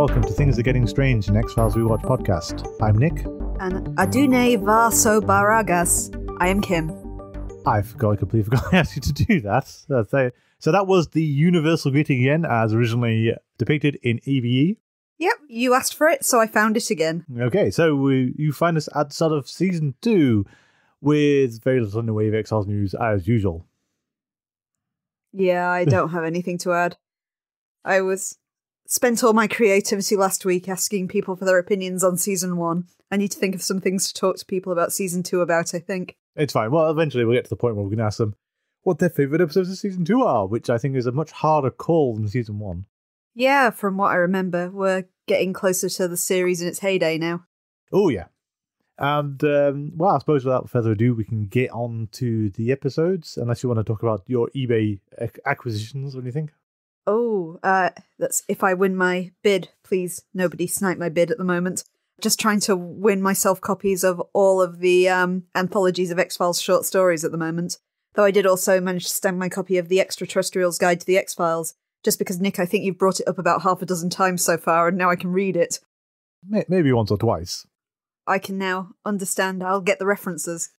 welcome to Things Are Getting Strange, an X Files Rewatch podcast. I'm Nick. And Adune Vaso Baragas. I am Kim. I forgot, I completely forgot I asked you to do that. So that was the universal greeting again, as originally depicted in EVE. Yep, you asked for it, so I found it again. Okay, so we, you find us at the start of season two with very little in the way of X Files news as usual. Yeah, I don't have anything to add. I was spent all my creativity last week asking people for their opinions on season one. I need to think of some things to talk to people about season two about, I think. It's fine. Well, eventually we'll get to the point where we can ask them what their favourite episodes of season two are, which I think is a much harder call than season one. Yeah, from what I remember, we're getting closer to the series in its heyday now. Oh, yeah. And, um, well, I suppose without further ado, we can get on to the episodes, unless you want to talk about your eBay ac- acquisitions or anything. Oh, uh, that's if I win my bid, please. Nobody snipe my bid at the moment. Just trying to win myself copies of all of the um, anthologies of X Files short stories at the moment. Though I did also manage to stamp my copy of The Extraterrestrials Guide to the X Files, just because, Nick, I think you've brought it up about half a dozen times so far, and now I can read it. Maybe once or twice. I can now understand. I'll get the references.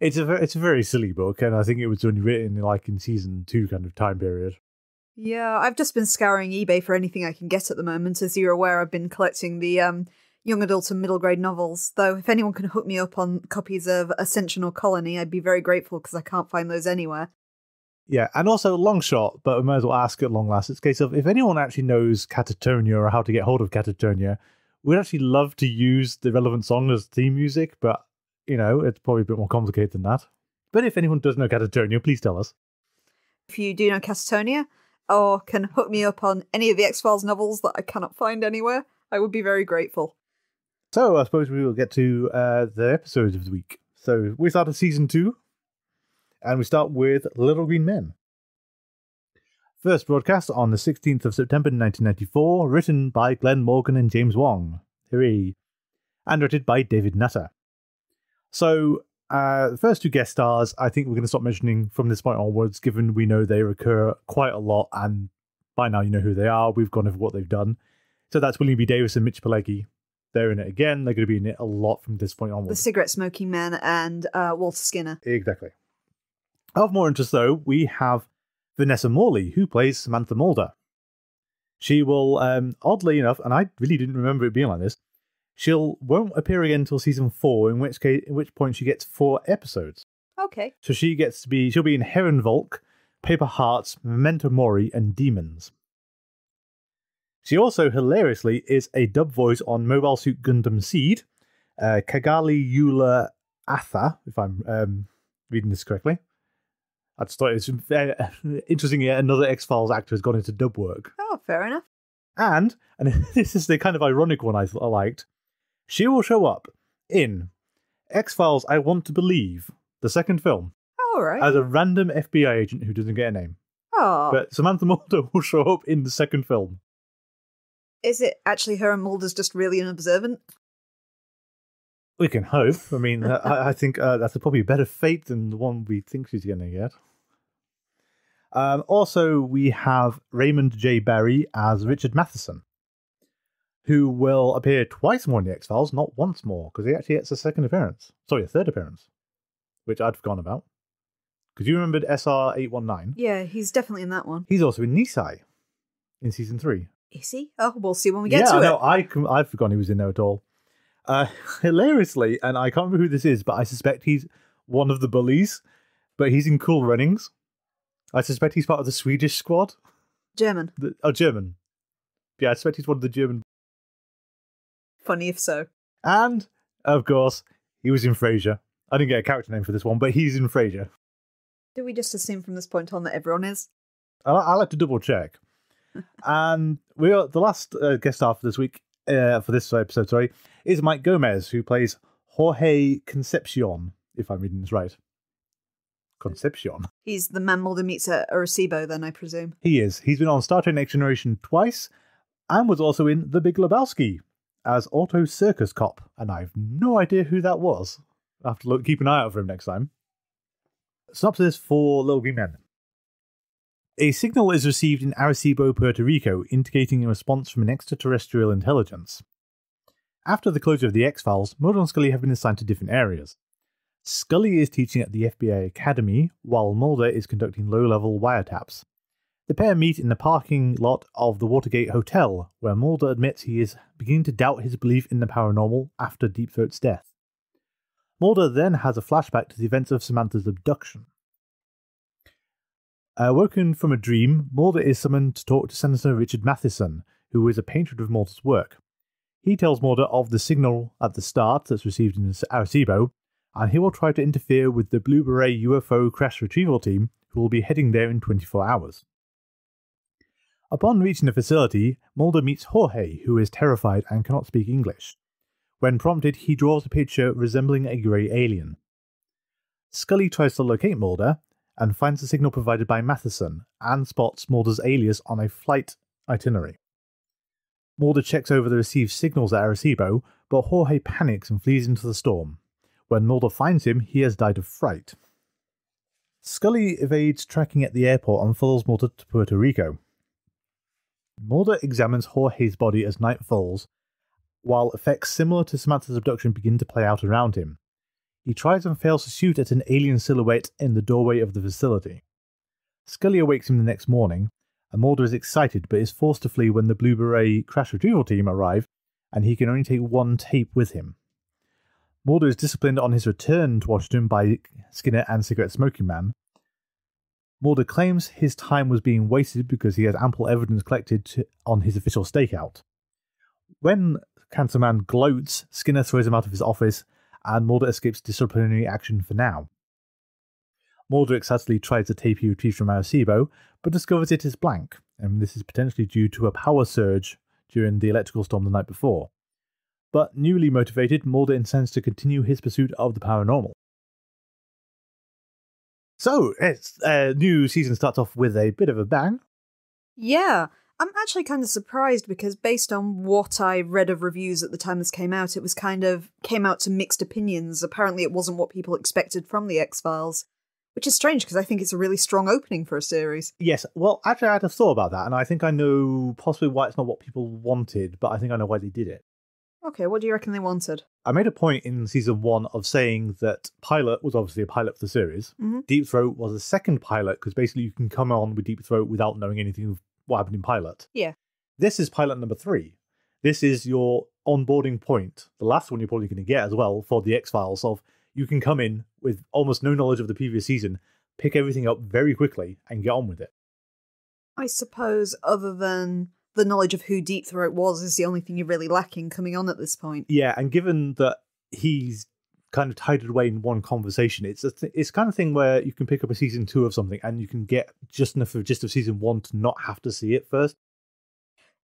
It's a, it's a very silly book, and I think it was only written like in season two kind of time period. Yeah, I've just been scouring eBay for anything I can get at the moment. As you're aware, I've been collecting the um, young adult and middle grade novels. Though, if anyone can hook me up on copies of Ascension or Colony, I'd be very grateful because I can't find those anywhere. Yeah, and also long shot, but we might as well ask at long last. It's a case of if anyone actually knows Catatonia or how to get hold of Catatonia, we'd actually love to use the relevant song as theme music, but you know, it's probably a bit more complicated than that. But if anyone does know Catatonia, please tell us. If you do know Catatonia, or can hook me up on any of the X Files novels that I cannot find anywhere, I would be very grateful. So I suppose we will get to uh, the episodes of the week. So we start at season two, and we start with Little Green Men. First broadcast on the 16th of September 1994, written by Glenn Morgan and James Wong. Hooray. And directed by David Nutter. So, uh, the first two guest stars, I think we're going to stop mentioning from this point onwards, given we know they recur quite a lot, and by now you know who they are. We've gone over what they've done. So that's William B. Davis and Mitch Pileggi. They're in it again. They're going to be in it a lot from this point onwards. The cigarette smoking man and uh, Walter Skinner. Exactly. Of more interest, though, we have Vanessa Morley, who plays Samantha Mulder. She will, um, oddly enough, and I really didn't remember it being like this, she'll won't appear again until season four, in which case, in which point she gets four episodes. Okay. So she gets to be, she'll be in Herrenvolk, Paper Hearts, Memento Mori, and Demons. She also hilariously is a dub voice on Mobile Suit Gundam Seed, uh, Cagalli Yula Athha, if I'm um, reading this correctly. I just thought it's uh, interesting. Yet another X Files actor has gone into dub work, Oh, fair enough. and and this is the kind of ironic one I, I liked. She will show up in X Files. I Want to Believe, the second film, All right. as a random FBI agent who doesn't get a name. oh, But Samantha Mulder will show up in the second film. is it actually her and Mulder's just really unobservant? We can hope. I mean, I, I think uh, that's probably a better fate than the one we think she's going to get. Um, also, we have Raymond J. Barry as Richard Matheson, who will appear twice more in the X Files, not once more, because he actually gets a second appearance. Sorry, a third appearance, which I'd forgotten about. Because you remembered SR 819. Yeah, he's definitely in that one. He's also in Nisei in season three. Is he? Oh, we'll see when we get yeah, to no, it. I com- I've forgotten he was in there at all. Uh, hilariously, and I can't remember who this is, but I suspect he's one of the bullies. But he's in Cool Runnings. I suspect he's part of the Swedish squad. German. The, oh, German. Yeah, I suspect he's one of the German. Funny if so. And of course, he was in Frasier. I didn't get a character name for this one, but he's in Frasier. Do we just assume from this point on that everyone is? I, I like to double check. and we are the last uh, guest star for this week, uh, for this episode, sorry, is Mike Gomez, who plays Jorge Concepcion, if I'm reading this right. Concepcion. He's the man Mulder meets at Arecibo, then I presume. He is. He's been on Star Trek Next Generation twice, and was also in The Big Lebowski as Auto Circus Cop, and I've no idea who that was. I'll have to look, keep an eye out for him next time. Synopsis for Little Green Men. A signal is received in Arecibo, Puerto Rico, indicating a response from an extraterrestrial intelligence. After the closure of the X Files, Mulder and Scully have been assigned to different areas. Scully is teaching at the FBI Academy, while Mulder is conducting low level wiretaps. The pair meet in the parking lot of the Watergate Hotel, where Mulder admits he is beginning to doubt his belief in the paranormal after Deep Throat's death. Mulder then has a flashback to the events of Samantha's abduction. Awoken from a dream, Mulder is summoned to talk to Senator Richard Matheson, who is a patron of Mulder's work. He tells Mulder of the signal at the start that's received in Arecibo, and he will try to interfere with the Blue Beret UFO crash retrieval team, who will be heading there in 24 hours. Upon reaching the facility, Mulder meets Jorge, who is terrified and cannot speak English. When prompted, he draws a picture resembling a grey alien. Scully tries to locate Mulder and finds the signal provided by Matheson and spots Mulder's alias on a flight itinerary. Mulder checks over the received signals at Arecibo, but Jorge panics and flees into the storm. When Mulder finds him, he has died of fright. Scully evades tracking at the airport and follows Mulder to Puerto Rico. Mulder examines Jorge's body as night falls, while effects similar to Samantha's abduction begin to play out around him. He tries and fails to shoot at an alien silhouette in the doorway of the facility. Scully awakes him the next morning, and Mulder is excited but is forced to flee when the Blue Beret crash retrieval team arrive, and he can only take one tape with him. Mulder is disciplined on his return to Washington by Skinner and Cigarette Smoking Man, Mulder claims his time was being wasted because he has ample evidence collected to, on his official stakeout. When Cancer Man gloats, Skinner throws him out of his office, and Mulder escapes disciplinary action for now. Mulder excitedly tries the tape he retrieved from Arecibo, but discovers it is blank, and this is potentially due to a power surge during the electrical storm the night before. But newly motivated, Mulder intends to continue his pursuit of the paranormal. So, it's a uh, new season starts off with a bit of a bang. Yeah, I'm actually kind of surprised because based on what I read of reviews at the time this came out, it was kind of came out to mixed opinions. Apparently, it wasn't what people expected from the X Files, which is strange because I think it's a really strong opening for a series. Yes, well, actually, I had a thought about that, and I think I know possibly why it's not what people wanted, but I think I know why they did it. Okay, what do you reckon they wanted? I made a point in season one of saying that Pilot was obviously a pilot for the series. Mm-hmm. Deep Throat was a second pilot because basically you can come on with Deep Throat without knowing anything of what happened in Pilot. Yeah. This is pilot number three. This is your onboarding point, the last one you're probably going to get as well for the X Files. Of you can come in with almost no knowledge of the previous season, pick everything up very quickly, and get on with it. I suppose, other than the knowledge of who Deep Throat was is the only thing you're really lacking coming on at this point. Yeah, and given that he's kind of tied away in one conversation, it's a th- it's kind of thing where you can pick up a season two of something and you can get just enough of just of season one to not have to see it first.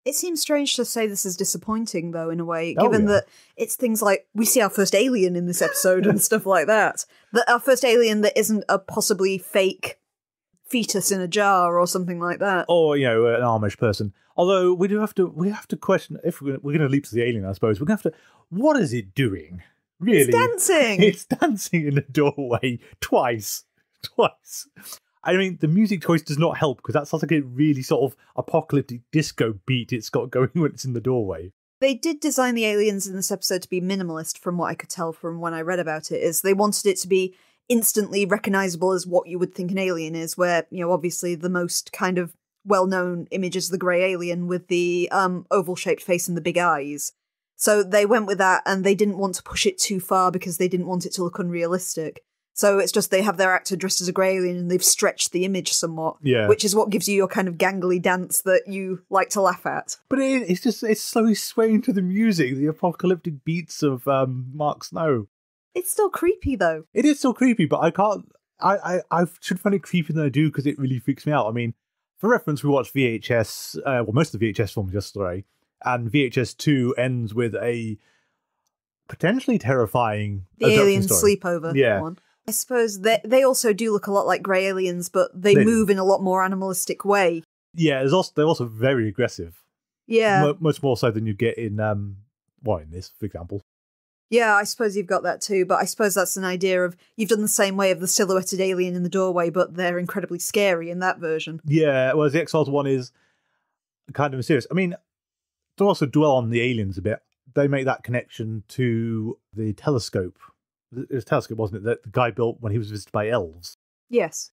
It seems strange to say this is disappointing, though, in a way, Oh, given yeah. that it's things like we see our first alien in this episode and stuff like that. That our first alien that isn't a possibly fake fetus in a jar or something like that. or you know an Amish person. Although we do have to we have to question if we're going to leap to the alien, I suppose we're going to have to. What is it doing? Really, It's dancing. It's dancing in the doorway twice, twice. I mean, the music choice does not help because that sounds like a really sort of apocalyptic disco beat it's got going when it's in the doorway. They did design the aliens in this episode to be minimalist, from what I could tell from when I read about it. Is they wanted it to be instantly recognizable as what you would think an alien is. Where you know, obviously, the most kind of well-known image is the grey alien with the um, oval-shaped face and the big eyes. So they went with that, and they didn't want to push it too far because they didn't want it to look unrealistic. So it's just they have their actor dressed as a grey alien, and they've stretched the image somewhat, Yeah, which is what gives you your kind of gangly dance that you like to laugh at. but it, it's just it's slowly swaying to the music, the apocalyptic beats of um, Mark Snow. It's still creepy though. It is still creepy, but I can't. I I, I should find it creepier than I do because it really freaks me out. I mean, for reference, we watched VHS, uh, well, most of the VHS films yesterday, and VHS two ends with a potentially terrifying the alien story. sleepover Yeah. one. I suppose they they also do look a lot like grey aliens, but they, They do. move in a lot more animalistic way. Yeah, also they're also very aggressive, Yeah, Mu much more so than you get in um, well, in this, for example. Yeah, I suppose you've got that too, but I suppose that's an idea of you've done the same way of the silhouetted alien in the doorway, but they're incredibly scary in that version. Yeah, whereas the X Files one is kind of mysterious. I mean, to also dwell on the aliens a bit, they make that connection to the telescope. It was a telescope, wasn't it, that the guy built when he was visited by elves. Yes.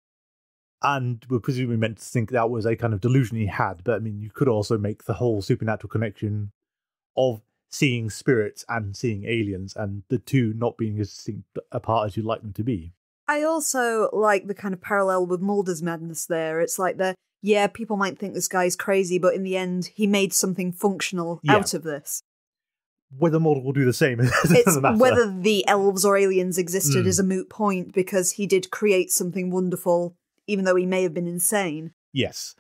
And we're presumably meant to think that was a kind of delusion he had. But I mean, you could also make the whole supernatural connection of seeing spirits and seeing aliens, and the two not being as distinct apart as you'd like them to be. I also like the kind of parallel with Mulder's madness there. It's like the yeah, people might think this guy's crazy, but in the end, he made something functional Yeah. out of this. Whether Mulder will do the same, it It's matter. whether the elves or aliens existed Mm. is a moot point because he did create something wonderful, even though he may have been insane. Yes.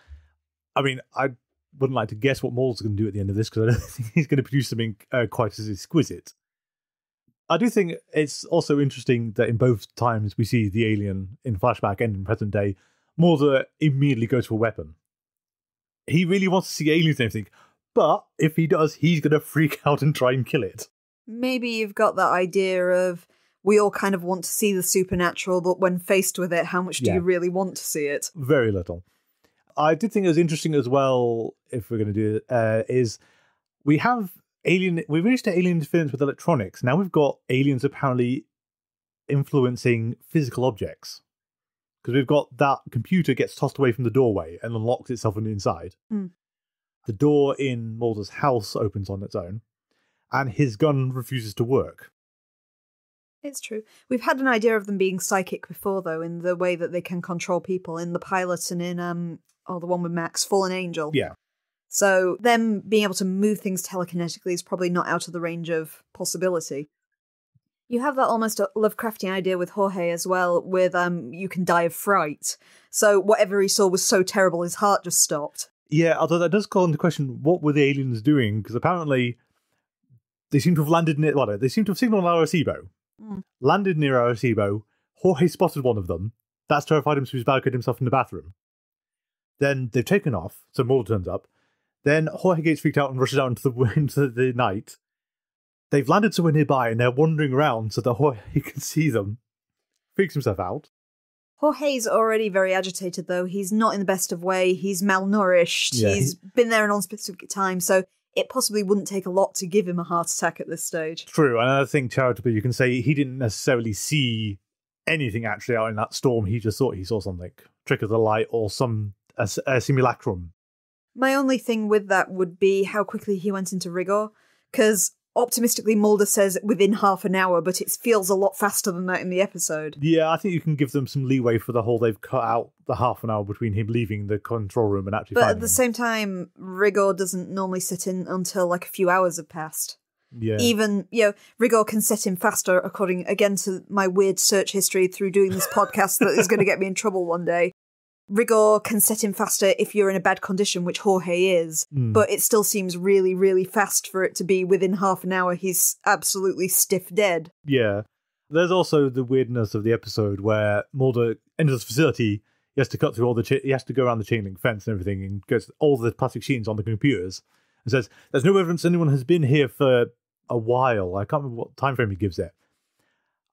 I mean, I wouldn't like to guess what Mulder's going to do at the end of this because I don't think he's going to produce something uh, quite as exquisite. I do think it's also interesting that in both times we see the alien in flashback and in present day, Mulder immediately goes for a weapon. He really wants to see aliens and everything, but if he does, he's going to freak out and try and kill it. Maybe you've got that idea of we all kind of want to see the supernatural, but when faced with it, how much do Yeah. you really want to see it? Very little. I did think it was interesting as well, if we're going to do it, uh, is we have alien, we've reached alien interference with electronics. Now we've got aliens apparently influencing physical objects. Because we've got that computer gets tossed away from the doorway and unlocks itself from the inside. Hmm. The door in Mulder's house opens on its own, and his gun refuses to work. It's true. We've had an idea of them being psychic before, though, in the way that they can control people in the pilot and in um, oh, the one with Max, Fallen Angel. Yeah. So them being able to move things telekinetically is probably not out of the range of possibility. You have that almost Lovecraftian idea with Jorge as well, with um, you can die of fright. So whatever he saw was so terrible, his heart just stopped. Yeah, although that does call into question what were the aliens doing? Because apparently they seem to have landed near. Well, they seem to have signaled Arecibo, Mm. landed near Arecibo. Jorge spotted one of them. That's terrified him, so he's barricaded himself in the bathroom. Then they've taken off, so Mulder turns up. Then Jorge gets freaked out and rushes out into the into the night. They've landed somewhere nearby and they're wandering around so that Jorge can see them. Freaks himself out. Jorge's already very agitated, though. He's not in the best of way. He's malnourished. Yeah, He's been there an unspecific time, so it possibly wouldn't take a lot to give him a heart attack at this stage. True, and I think charitably you can say he didn't necessarily see anything actually out in that storm. He just thought he saw something, trick of the light, or some a, a simulacrum. My only thing with that would be how quickly he went into rigor, because optimistically Mulder says within half an hour, but it feels a lot faster than that in the episode. Yeah, I think you can give them some leeway for the whole. They've cut out the half an hour between him leaving the control room and actually. But at the him. same time, rigor doesn't normally sit in until like a few hours have passed. yeah, Even, you know, rigor can set in faster, according again to my weird search history through doing this podcast that is going to get me in trouble one day. Rigor can set in faster if you're in a bad condition, which Jorge is, Mm. but it still seems really, really fast for it to be within half an hour he's absolutely stiff dead. yeah. There's also the weirdness of the episode where Mulder enters the facility. He has to cut through all the. He has to go around the chain link fence and everything, and goes all the plastic sheets on the computers, and says, "There's no evidence anyone has been here for a while. I can't remember what time frame he gives it."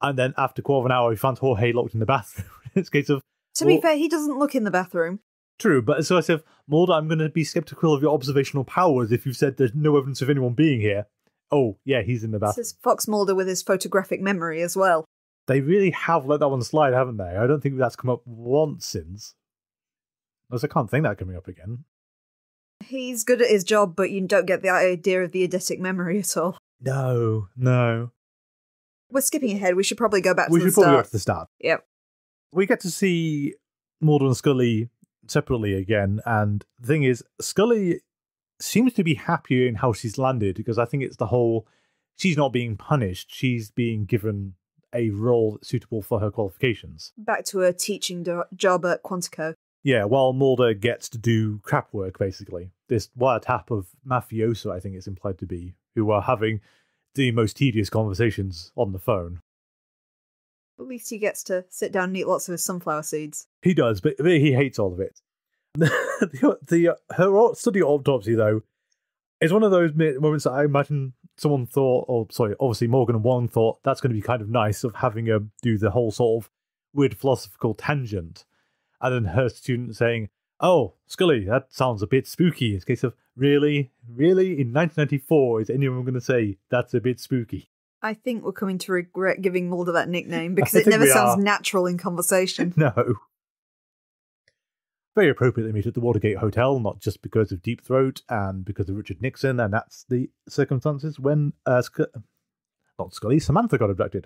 And then after quarter of an hour, he finds Jorge locked in the bathroom. it's a case of To be fair, he doesn't look in the bathroom. True, but so I said, Mulder, I'm going to be skeptical of your observational powers if you've said there's no evidence of anyone being here. Oh, yeah, he's in the This bathroom. is Fox Mulder with his photographic memory as well. They really have let that one slide, haven't they? I don't think that's come up once since. I can't think that coming up again. He's good at his job, but you don't get the idea of the eidetic memory at all. No, no. We're skipping ahead. We should probably go back we to the start. We should probably go start. to the start. Yep. We get to see Mulder and Scully separately again, and the thing is, Scully seems to be happier in how she's landed because I think it's the whole she's not being punished, she's being given a role that's suitable for her qualifications. Back to her teaching job at Quantico. Yeah, while Mulder gets to do crap work, basically. This wiretap of mafioso, I think it's implied to be, who are having the most tedious conversations on the phone. At least he gets to sit down and eat lots of his sunflower seeds. He does, but he hates all of it. the, the uh, her study autopsy, though, is one of those moments that I imagine someone thought, or sorry, obviously Morgan and Wong thought that's going to be kind of nice of having her do the whole sort of weird philosophical tangent, and then her student saying, "Oh, Scully, that sounds a bit spooky." A case of really, really, in 1994, is anyone going to say that's a bit spooky? I think we're coming to regret giving Mulder that nickname because I it never sounds are. natural in conversation. No. Very appropriate they meet at the Watergate Hotel, not just because of Deep Throat and because of Richard Nixon, and that's the circumstances when uh, Sc- not Scully, Samantha got abducted.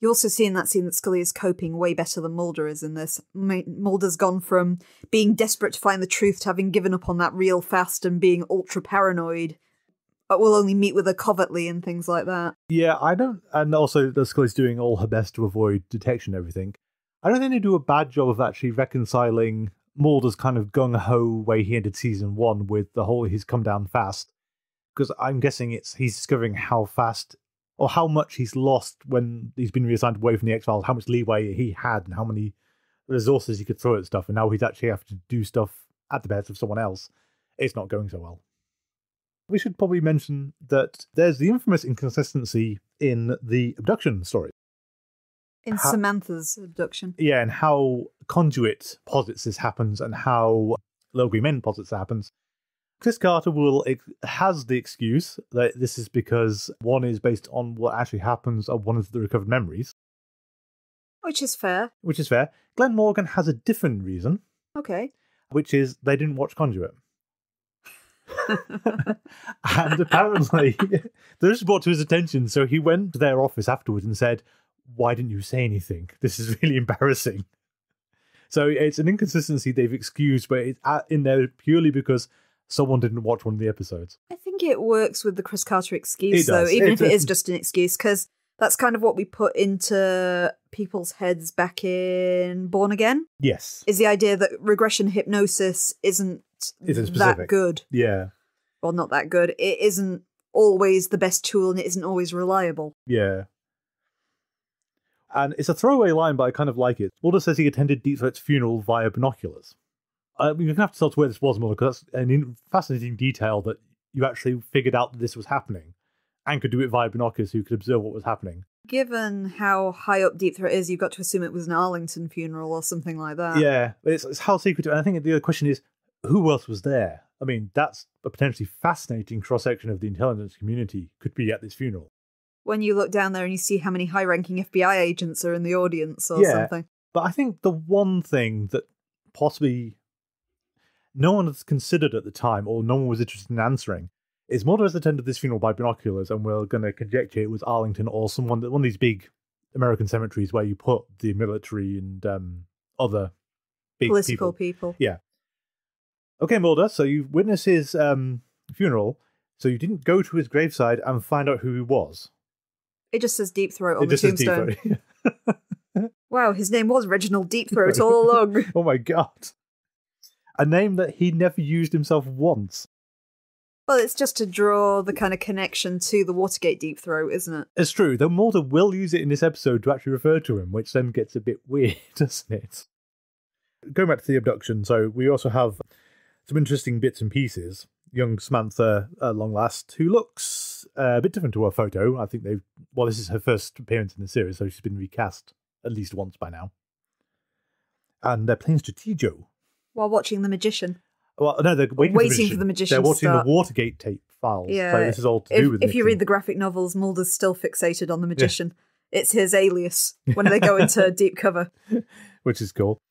You also see in that scene that Scully is coping way better than Mulder is in this. Mulder's gone from being desperate to find the truth to having given up on that real fast and being ultra paranoid, but will only meet with her covertly and things like that. Yeah, I don't, and also that Scully's doing all her best to avoid detection and everything. I don't think they do a bad job of actually reconciling Mulder's kind of gung ho way he ended season one with the whole he's come down fast. Because I'm guessing it's he's discovering how fast or how much he's lost when he's been reassigned away from the X Files, how much leeway he had, and how many resources he could throw at stuff, and now he's actually having to do stuff at the behest of someone else. It's not going so well. We should probably mention that there's the infamous inconsistency in the abduction story. In Ha- Samantha's abduction. Yeah, and how Conduit posits this happens and how Green Men posits it happens. Chris Carter will has the excuse that this is because one is based on what actually happens and one is the recovered memories, Which is fair. which is fair. Glenn Morgan has a different reason, Okay. which is they didn't watch Conduit. and apparently, this was brought to his attention, so he went to their office afterwards and said, Why didn't you say anything? This is really embarrassing. So it's an inconsistency they've excused, but it's in there purely because someone didn't watch one of the episodes. I think it works with the Chris Carter excuse, though, even It if it is just an excuse, because that's kind of what we put into people's heads back in Born Again, Yes. is the idea that regression hypnosis isn't Isn't that good. Yeah. Well, not that good. It isn't always the best tool and it isn't always reliable. Yeah. And it's a throwaway line, but I kind of like it. Mulder says he attended Deep Throat's funeral via binoculars. Uh, I mean, you're going to have to tell us where this was, Mulder, because that's an in- fascinating detail that you actually figured out that this was happening and could do it via binoculars so you could observe what was happening. Given how high up Deep Throat is, you've got to assume it was an Arlington funeral or something like that. yeah, it's, it's how secretive. And I think the other question is who else was there? I mean, that's a potentially fascinating cross section of the intelligence community could be at this funeral. When you look down there and you see how many high ranking FBI agents are in the audience or Yeah. something. But I think the one thing that possibly no one has considered at the time, or no one was interested in answering, is Mulder has attended this funeral by binoculars, and we're going to conjecture it was Arlington or someone that one of these big American cemeteries where you put the military and um, other big Political people. people. Okay, Mulder, so you witnessed his um, funeral, so you didn't go to his graveside and find out who he was. It just says Deep Throat on it the just says Deep tombstone. Wow, his name was Reginald Deep Throat all along. oh my god. A name that he never used himself once. Well, it's just to draw the kind of connection to the Watergate Deep Throat, isn't it? It's true, though Mulder will use it in this episode to actually refer to him, which then gets a bit weird, doesn't it? Going back to the abduction, so we also have some interesting bits and pieces. Young Samantha, at long last, who looks uh, a bit different to her photo. I think they've, well, this is her first appearance in the series, so she's been recast at least once by now. And they're playing Stratego. While watching The Magician. Well, no, they're waiting, Waiting for, for the the magician They're watching start. the Watergate tape files. Yeah. So this is all to If, do with if you read the graphic novels, Mulder's still fixated on The Magician. It's his alias when they go into deep cover. which is cool.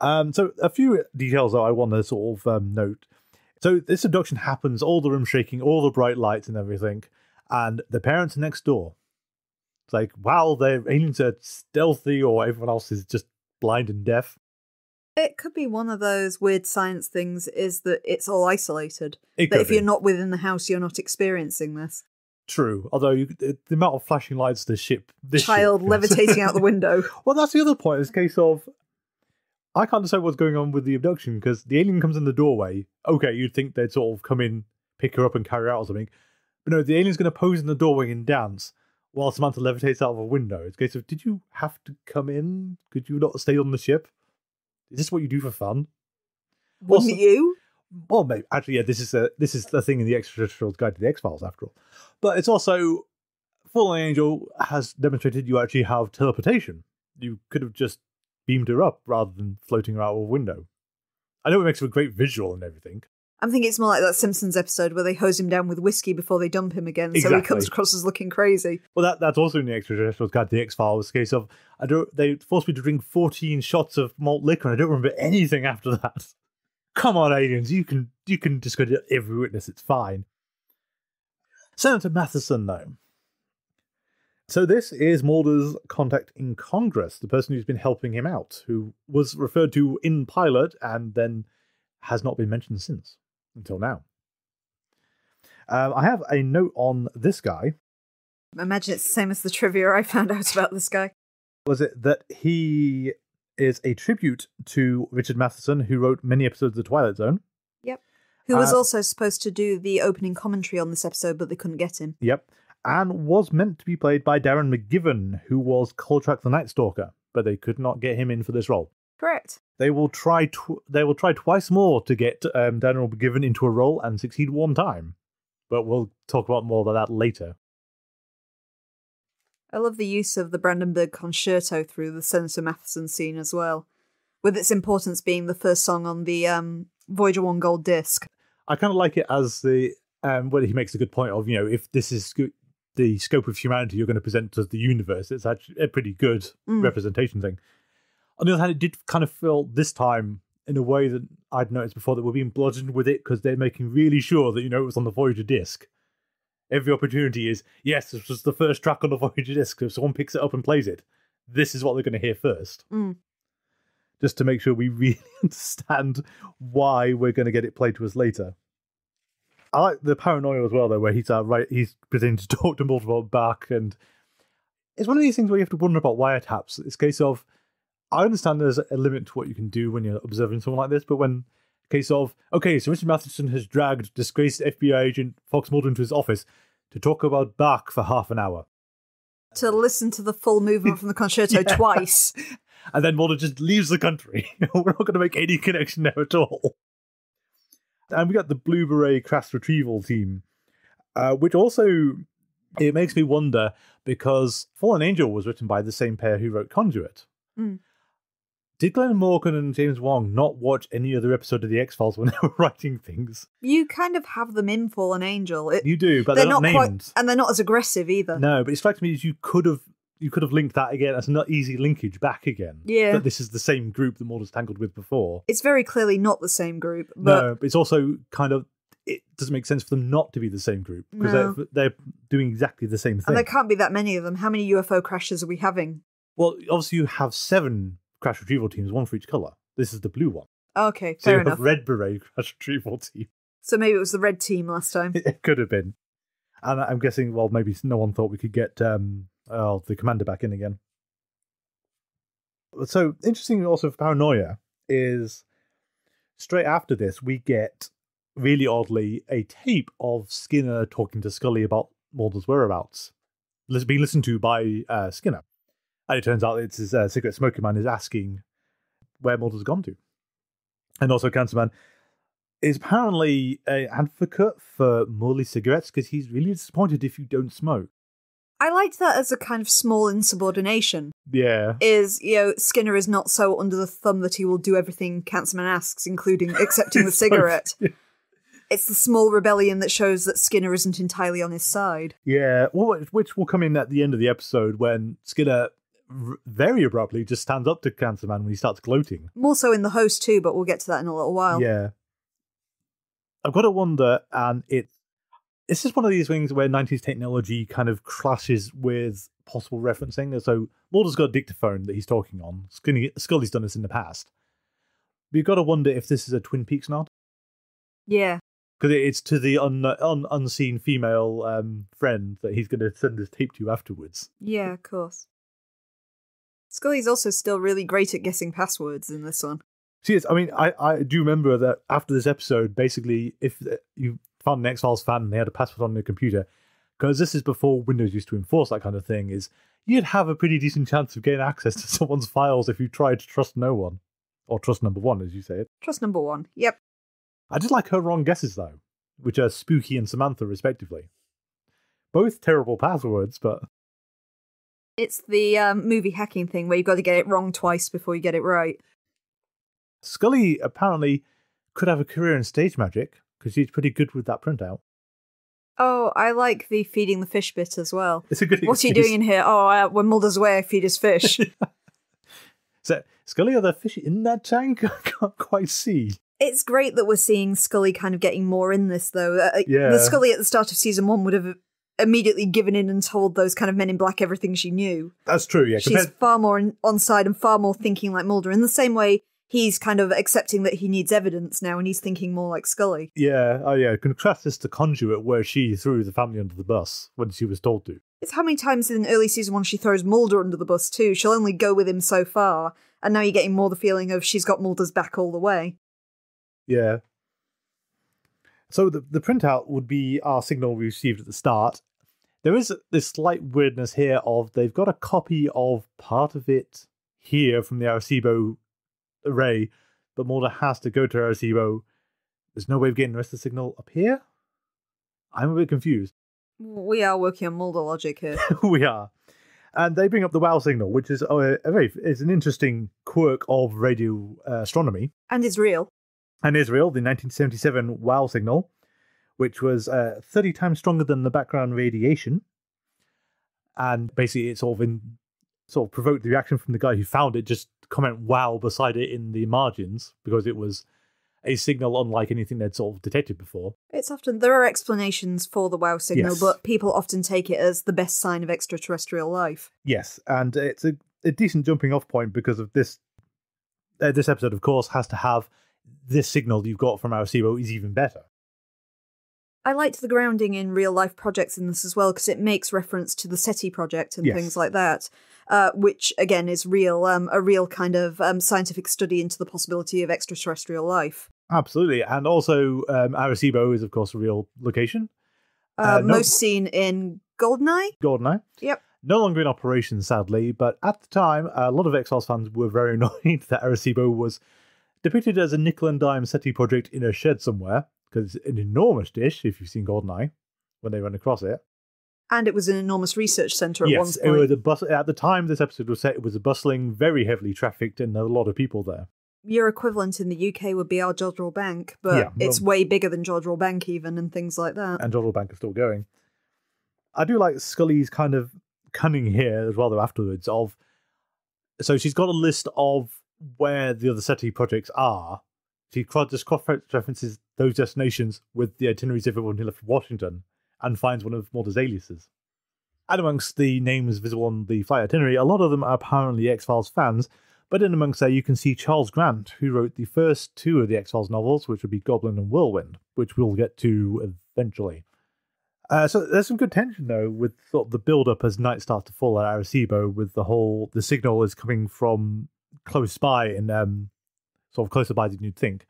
Um, so a few details that I want to sort of um, note. So this abduction happens, all the room shaking, all the bright lights and everything, and the parents next door. It's like, wow, the aliens are stealthy, or everyone else is just blind and deaf. It could be one of those weird science things is that it's all isolated. It That if you're not within the house, you're not experiencing this. true, although you, the, the amount of flashing lights the ship, this Child ship- levitating out the window. Well, that's the other point. It's a case of I can't decide what's going on with the abduction because the alien comes in the doorway. Okay, you'd think they'd sort of come in, pick her up, and carry her out or something. But no, the alien's going to pose in the doorway and dance while Samantha levitates out of a window. It's a case of did you have to come in? Could you not stay on the ship? Is this what you do for fun? Wouldn't Also- you? well, maybe actually, yeah, this is a this is the thing in the extraterrestrials guide to the X Files after all. But it's also Fallen Angel has demonstrated you actually have teleportation. You could have just beamed her up rather than floating her out of a window. I know it makes for a great visual and everything. I'm thinking it's more like that Simpsons episode where they hose him down with whiskey before they dump him again, so he comes across as looking crazy. Well, that that's also in the extraterrestrials guide to the X Files. Case of I don't they forced me to drink 14 shots of malt liquor, and I don't remember anything after that. Come on, aliens, you can you can discredit every witness. It's fine. Senator Matheson, though. So this is Mulder's contact in Congress, the person who's been helping him out, who was referred to in pilot and then has not been mentioned since until now. Um, I have a note on this guy. Imagine it's the same as the trivia I found out about this guy. was it that he is a tribute to Richard Matheson, who wrote many episodes of The Twilight Zone. Yep. Who was Uh, also supposed to do the opening commentary on this episode, but they couldn't get him. Yep. And was meant to be played by Darren McGavin, who was Kolchak the Night Stalker, but they could not get him in for this role. Correct. They will try. Tw- they will try twice more to get um, Darren McGavin into a role and succeed one time. But we'll talk about more about that later. I love the use of the Brandenburg Concerto through the Senator Matheson scene as well, with its importance being the first song on the um, Voyager 1 gold disc. I kind of like it as the um, when he makes a good point of you know if this is the scope of humanity you're going to present to the universe, it's actually a pretty good Mm. representation thing. On the other hand, it did kind of feel this time in a way that I'd noticed before that we're being bludgeoned with it because they're making really sure that you know it was on the Voyager disc. Every opportunity is yes, this was the first track on the Voyager disc. If someone picks it up and plays it, this is what they're going to hear first Mm. just to make sure we really understand why we're going to get it played to us later. I like the paranoia as well, though, where he's uh, right, he's pretending to talk to multiple back, and it's one of these things where you have to wonder about wiretaps. It's a case of I understand there's a limit to what you can do when you're observing someone like this, but when case of okay, so Richard Matheson has dragged disgraced FBI agent Fox Mulder into his office to talk about Bach for half an hour, To listen to the full movement from the concerto Yeah. twice. and then Mulder just leaves the country. We're not going to make any connection there at all. And we got the Blue Beret crash retrieval team, uh, which also it makes me wonder because Fallen Angel was written by the same pair who wrote Conduit. Mm. Did Glenn Morgan and James Wong not watch any other episode of the X Files when they were writing things? You kind of have them in Fallen Angel. It, You do, but they're, they're, not, not, quite, named. and they're not as aggressive either. No, but it strikes me as you could have you could have linked that again That's not easy linkage back again. Yeah. that this is the same group that Mulder's tangled with before. It's very clearly not the same group, but no, but it's also kind of it doesn't make sense for them not to be the same group because No. they're they're doing exactly the same thing. and there can't be that many of them. How many UFO crashes are we having? Well, obviously you have seven crash retrieval teams, one for each color. This is the blue one. Okay, So fair enough. red beret crash retrieval team. So maybe it was the red team last time. It could have been, and I'm guessing. Well, maybe no one thought we could get um oh, the commander back in again. So interesting, also for paranoia is straight after this we get really oddly a tape of Skinner talking to Scully about Mulder's whereabouts, being listened to by uh, Skinner, and it turns out it's his uh, cigarette smoking man is asking where Mulder's gone to, and also Cancer Man is apparently an advocate for Morley cigarettes because he's really disappointed if you don't smoke. I liked that as a kind of small insubordination. Yeah. Is, you know, Skinner is not so under the thumb that he will do everything Cancerman asks, including accepting the So- cigarette. It's the small rebellion that shows that Skinner isn't entirely on his side. Yeah, well, which will come in at the end of the episode when Skinner very abruptly just stands up to Cancer Man when he starts gloating. More so in the host too, but we'll get to that in a little while. Yeah. I've got to wonder, and it it's just one of these things where 90s technology kind of clashes with possible referencing. So Mulder's got a dictaphone that he's talking on. Scully, Scully's done this in the past. But you've got to wonder if this is a Twin Peaks nod. Yeah. Because it's to the un, un, unseen female um, friend that he's going to send this tape to afterwards. Yeah, of course. Scully's also still really great at guessing passwords in this one. She is. I mean, I, I do remember that after this episode, basically, if you found an X Files fan and they had a password on their computer, because this is before Windows used to enforce that kind of thing, is you'd have a pretty decent chance of getting access to someone's files if you tried to trust no one. Or trust number one, as you say it. Trust number one. Yep. I did like her wrong guesses though, which are Spooky and Samantha respectively. Both terrible passwords, but It's the um, movie hacking thing where you've got to get it wrong twice before you get it right. Scully apparently could have a career in stage magic because she's pretty good with that printout. Oh, I like the feeding the fish bit as well. It's a good. What's he excuse. doing in here? Oh, uh, when Mulder's away, I feed his fish. So Scully, are there fish in that tank? I can't quite see. it's great that we're seeing Scully kind of getting more in this, though. Uh, Yeah. The Scully at the start of season one would have immediately given in and told those kind of men in black everything she knew. That's true. Yeah, She's compared, far more on side and far more thinking like Mulder. In the same way, he's kind of accepting that he needs evidence now, and he's thinking more like Scully. yeah, oh yeah. Contrast this to Conduit, where she threw the family under the bus when she was told to. It's how many times in early season one she throws Mulder under the bus too. She'll only go with him so far, and now you're getting more the feeling of she's got Mulder's back all the way. Yeah. So the the printout would be our signal we received at the start. There is this slight weirdness here of they've got a copy of part of it here from the Arecibo array, but Mulder has to go to Arecibo. There's no way of getting the rest of the signal up here. I'm a bit confused. We are working on Mulder logic here. we are. And they bring up the WoW signal, which is a, a very is an interesting quirk of radio uh, astronomy. and is real. and Israel, the 1977 WOW signal, which was uh, 30 times stronger than the background radiation. And basically, it sort of in, sort of provoked the reaction from the guy who found it. Just comment "wow" beside it in the margins because it was a signal unlike anything they'd sort of detected before. It's often there are explanations for the WoW signal, Yes. but people often take it as the best sign of extraterrestrial life. Yes, and it's a, a decent jumping off point because of this. Uh, this episode, of course, has to have this signal you've got from Arecibo is even better. I liked the grounding in real life projects in this as well because it makes reference to the SETI project and Yes. things like that, uh, which again is real, um, a real kind of um, scientific study into the possibility of extraterrestrial life. Absolutely, and also um, Arecibo is, of course, a real location. Uh, Uh, no- Most seen in Goldeneye. GoldenEye. Yep. No longer in operation, sadly, but at the time, a lot of X Files fans were very annoyed that Arecibo was depicted as a nickel and dime SETI project in a shed somewhere, because it's an enormous dish, if you've seen GoldenEye, when they run across it. And it was an enormous research centre at yes, one it was a bus- at the time this episode was set, it was a bustling, very heavily trafficked, and a lot of people there. Your equivalent in the UK would be our Jodrell Bank, but Yeah, it's well- way bigger than Jodrell Bank, even, and things like that. and Jodrell Bank is still going. I do like Scully's kind of cunning here as well, though, afterwards. Of so she's got a list of where the other SETI projects are. She just cross references those destinations with the itineraries of everyone who left Washington and finds one of Mulder's aliases. And amongst the names visible on the flight itinerary, a lot of them are apparently X Files fans. But in amongst there, you can see Charles Grant, who wrote the first two of the X Files novels, which would be Goblin and Whirlwind, which we'll get to eventually. Uh, so there's some good tension though with sort of the build up as night starts to fall at Arecibo with the whole the signal is coming from close by and um, sort of closer by than you'd think.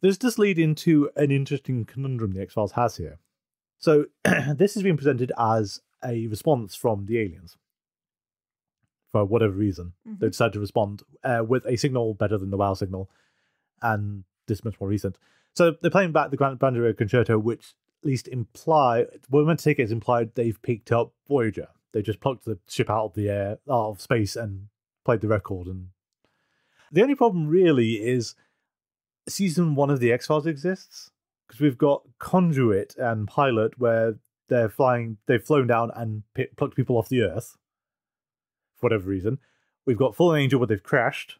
This does lead into an interesting conundrum the X Files has here. So this has been presented as a response from the aliens. For whatever reason, Mhm. they decided to respond uh, with a signal better than the WoW signal, and this much more recent. So they're playing back the Brandenburg Concerto, which at least imply we're meant to take it as implied they've picked up Voyager. They just plucked the ship out of the air, out of space, and played the record. And the only problem really is season one of the X Files exists because we've got Conduit and Pilot where they're flying, they've flown down and pi plucked people off the Earth for whatever reason. We've got Fallen Angel where they've crashed.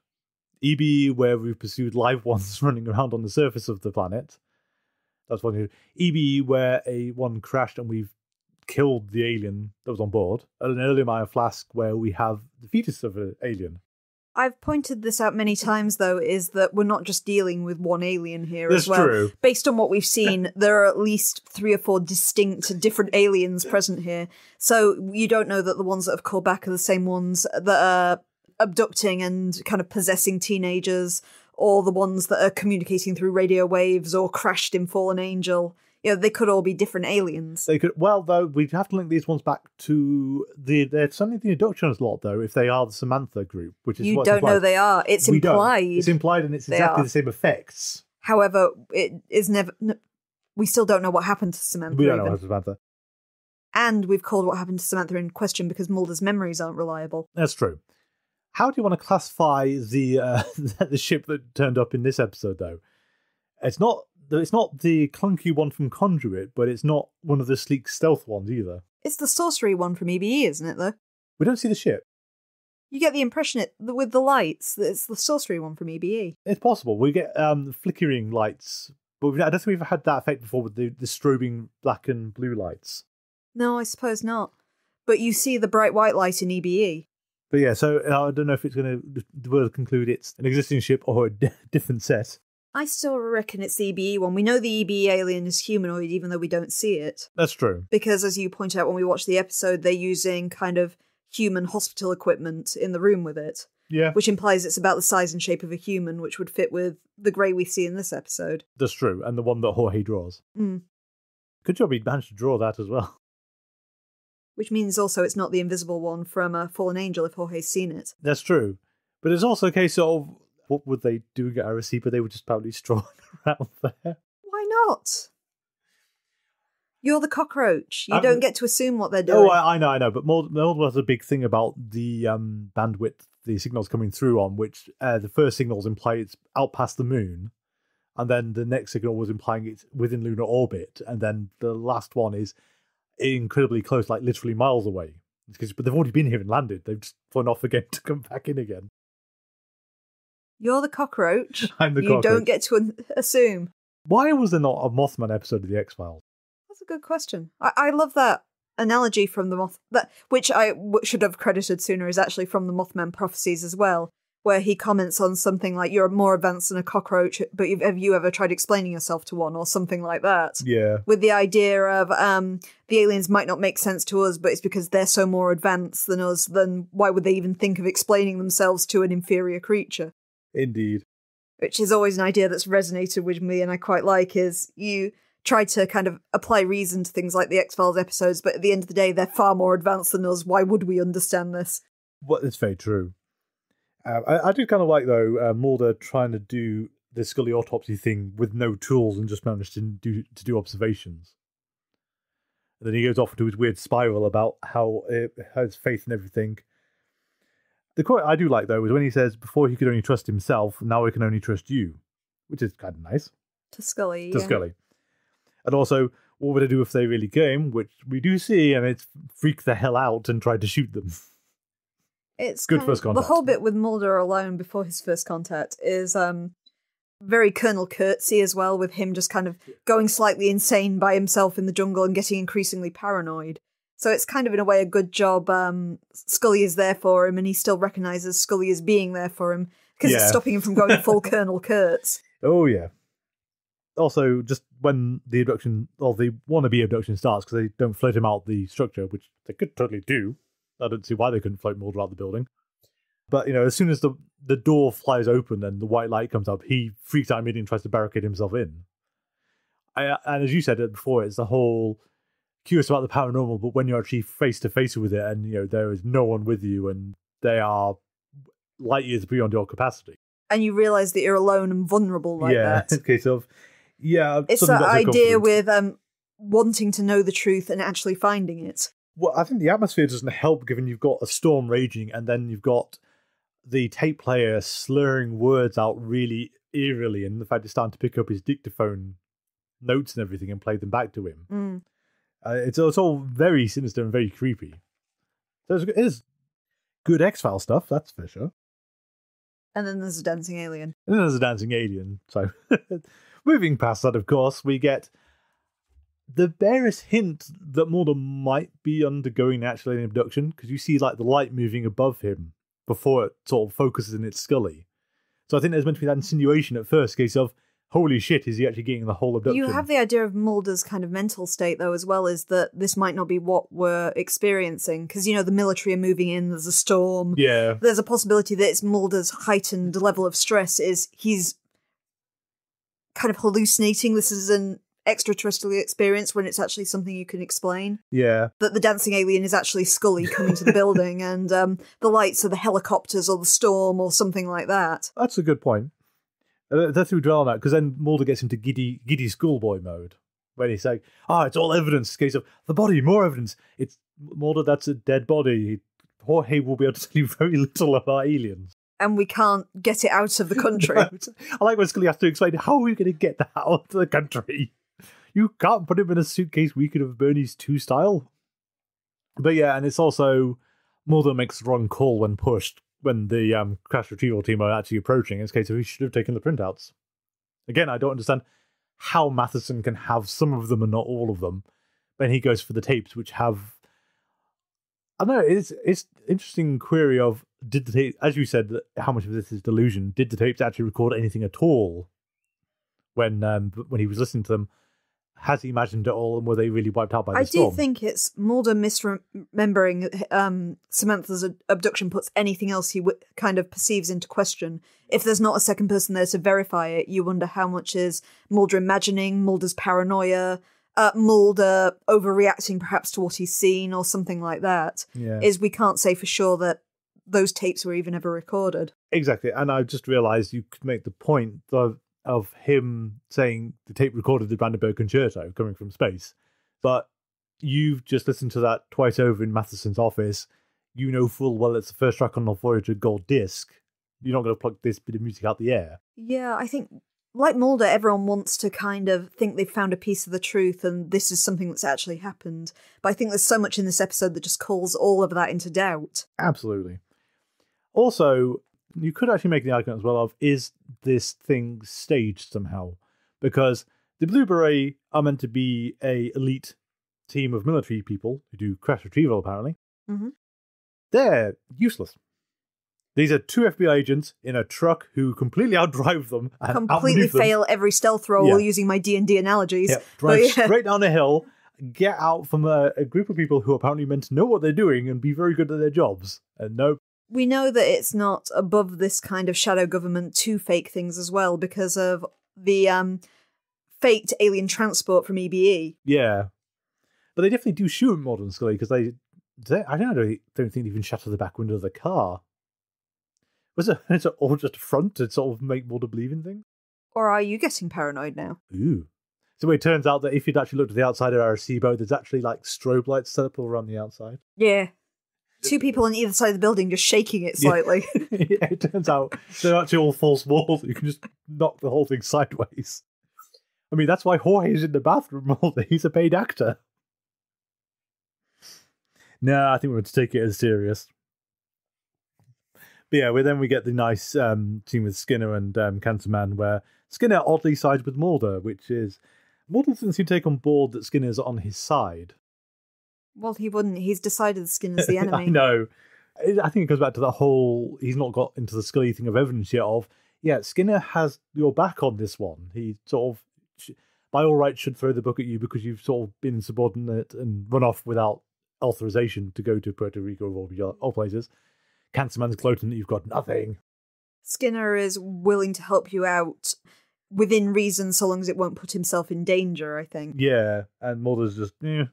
EB where we've pursued live ones running around on the surface of the planet. That's one. EB where a one crashed and we've killed the alien that was on board. An Erlenmeyer Flask where we have the fetus of an alien. I've pointed this out many times, though, is that we're not just dealing with one alien here That's as well. true. Based on what we've seen, there are at least three or four distinct different aliens present here. So you don't know that the ones that have called back are the same ones that are abducting and kind of possessing teenagers, or the ones that are communicating through radio waves or crashed in Fallen Angel. You know, they could all be different aliens. They could well though we'd have to link these ones back to the they're certainly the abductions lot though if they are the Samantha group, which is You don't know they are. It's We don't. implied. It's implied and it's exactly are. the same effects. However, it is never. n- we still don't know what happened to Samantha. We don't know even. what Samantha. And we've called what happened to Samantha in question because Mulder's memories aren't reliable. That's true. How do you want to classify the uh, the ship that turned up in this episode, though? It's not it's not the clunky one from Conduit, but it's not one of the sleek stealth ones either. It's the sorcery one from EBE, isn't it? Though We don't see the ship. you get the impression it with the lights that it's the sorcery one from EBE. It's possible we get um, flickering lights, but we've, I don't think we've had that effect before with the, the strobing black and blue lights. No, I suppose not. But you see the bright white light in EBE. But yeah, so uh, I don't know if it's going to conclude it's an existing ship or a different set. I still reckon it's the EBE one. We know the EBE alien is humanoid, even though we don't see it. That's true. Because, as you point out when we watch the episode, they're using kind of human hospital equipment in the room with it, Yeah, which implies it's about the size and shape of a human, which would fit with the grey we see in this episode. that's true. And the one that Jorge draws. Mm. Good job he managed to draw that as well. Which means also it's not the invisible one from a fallen angel if Jorge's seen it. That's true. But it's also a case of what would they do at but they would just probably strolling around there. Why not? You're the cockroach. You Um, don't get to assume what they're doing. Oh, I, I know, I know. But Mold, Mold was a big thing about the um, bandwidth the signals coming through on, which uh, the first signals imply it's out past the moon, and then the next signal was implying it's within lunar orbit, and then the last one is incredibly close, like literally miles away. Because, but they've already been here and landed. They've just flown off again to come back in again. You're the cockroach. I'm the cockroach. you cockroach. don't get to assume. Why was there not a Mothman episode of the X Files? That's a good question. I, I love that analogy from the moth that which I w- should have credited sooner is actually from the Mothman prophecies as well, where he comments on something like "You're more advanced than a cockroach, but you've, have you ever tried explaining yourself to one?" or something like that. Yeah, With the idea of um, the aliens might not make sense to us, but it's because they're so more advanced than us. Then why would they even think of explaining themselves to an inferior creature? Indeed. which is always an idea that's resonated with me and I quite like is you try to kind of apply reason to things like the X-Files episodes, but at the end of the day, they're far more advanced than us. Why would we understand this? Well, it's very true. Um, I, I do kind of like though uh, Mulder trying to do the Scully autopsy thing with no tools and just managed to do to do observations. And then he goes off into his weird spiral about how it has faith in everything. The quote I do like though is when he says, "Before he could only trust himself, now he can only trust you," which is kind of nice To Scully. to yeah. Scully. And also, what would I do if they really came? Which we do see, and it's freak the hell out and tried to shoot them. It's Good first contact. The whole bit with Mulder alone before his first contact is um very Colonel Curtsy as well, with him just kind of going slightly insane by himself in the jungle and getting increasingly paranoid. So it's kind of in a way a good job. Um, Scully is there for him, and he still recognizes Scully as being there for him because Yeah. it's stopping him from going full Colonel Kurtz. Oh yeah. Also, just when the abduction or the wannabe abduction starts, because they don't float him out the structure, which they could totally do. I don't see why they couldn't float Mulder out the building. But you know, as soon as the the door flies open and the white light comes up, he freaks out immediately and tries to barricade himself in. I, and as you said it before, it's the whole curious about the paranormal, but when you're actually face to face with it, and you know there is no one with you, and they are light years beyond your capacity. And you realize that you're alone and vulnerable like yeah, that. it's a case of yeah. It's suddenly that idea with um wanting to know the truth and actually finding it. Well, I think the atmosphere doesn't help given you've got a storm raging and then you've got the tape player slurring words out really eerily, and the fact it's starting to pick up his dictaphone notes and everything and play them back to him. Mm. Uh, it's, it's all very sinister and very creepy. So it's, it is good X File stuff, that's for sure. And then there's a dancing alien. And then there's a dancing alien. So, moving past that, of course, we get the barest hint that Mulder might be undergoing actually an abduction because you see like the light moving above him before it sort of focuses in its Scully. So I think there's meant to be that insinuation at first, case of holy shit, is he actually getting the whole abduction? You have the idea of Mulder's kind of mental state, though, as well, is that this might not be what we're experiencing. Because, you know, the military are moving in, there's a storm. yeah, There's a possibility that it's Mulder's heightened level of stress is he's kind of hallucinating this is an extraterrestrial experience when it's actually something you can explain. yeah, That the dancing alien is actually Scully coming to the building and um, the lights are the helicopters or the storm or something like that. that's a good point. That's who we dwell on that because then Mulder gets into giddy, giddy schoolboy mode when he's like, "Ah, it's all evidence." Case of the body, more evidence. It's Mulder. That's a dead body. Jorge will be able to tell you very little about aliens. And we can't get it out of the country. I like when Scully has to explain how are we going to get that out of the country. You can't put him in a suitcase weekend of Bernie's two style. But yeah, and it's also Mulder makes the wrong call when pushed when the um, crash retrieval team are actually approaching. It's a case of he should have taken the printouts. Again, I don't understand how Matheson can have some of them and not all of them. Then he goes for the tapes, which have. I know. It's it's interesting query of did the tape, as you said, how much of this is delusion? Did the tapes actually record anything at all when um, when he was listening to them? Has he imagined it all, and were they really wiped out by the I storm? do think it's Mulder misremembering um, Samantha's ad- abduction puts anything else he w- kind of perceives into question. If there's not a second person there to verify it, you wonder how much is Mulder imagining, Mulder's paranoia, uh, Mulder overreacting perhaps to what he's seen, or something like that. yeah, Is we can't say for sure that those tapes were even ever recorded. exactly. And I just realised you could make the point of of him saying the tape recorded the Brandenburg Concerto coming from space, but you've just listened to that twice over in Matheson's office. You know full well it's the first track on the Voyager gold disc. You're not going to pluck this bit of music out the air. Yeah, I think like Mulder, everyone wants to kind of think they've found a piece of the truth and this is something that's actually happened. But I think there's so much in this episode that just calls all of that into doubt. Absolutely. Also, you could actually make the argument as well of is this thing staged somehow? Because the Blue Beret are meant to be a elite team of military people who do crash retrieval. Apparently, Mhm. they're useless. These are two FBI agents in a truck who completely outdrive them and Completely outmaneuver them. fail every stealth roll Yeah. using my D&D analogies. Yeah, drive yeah. straight down the hill, get out from a, a group of people who are apparently meant to know what they're doing and be very good at their jobs. And nope, We know that it's not above this kind of shadow government to fake things as well because of the um, faked alien transport from EBE. Yeah, but they definitely do shoot Modern Scully because they, they, I don't I don't think they even shatter the back window of the car. Was it? Is it all just a front to sort of make Mulder believe in things? Or are you getting paranoid now? Ooh. So it turns out that if you'd actually looked at the outside of Arecibo, there's actually like strobe lights set up all around the outside. Yeah. Two people on either side of the building just shaking it slightly. yeah, it turns out they're actually all false walls. You can just knock the whole thing sideways. I mean, that's why Jorge's in the bathroom all day. He's a paid actor. No, I think we're going to take it as serious. But yeah, well, then we get the nice um, scene with Skinner and um, Cancer Man, where Skinner oddly sides with Mulder, which is Mulder doesn't seem to take on board that Skinner's on his side. Well, he wouldn't. He's decided Skinner's the enemy. I know. I think it goes back to that whole he's not got into the Scully thing of evidence yet of, yeah, Skinner has your back on this one. He sort of, by all rights, should throw the book at you because you've sort of been insubordinate and run off without authorization to go to Puerto Rico or all, the other- all places. Cancerman's gloating that you've got nothing. Skinner is willing to help you out within reason so long as it won't put himself in danger, I think. Yeah, and Mulder's just, eh,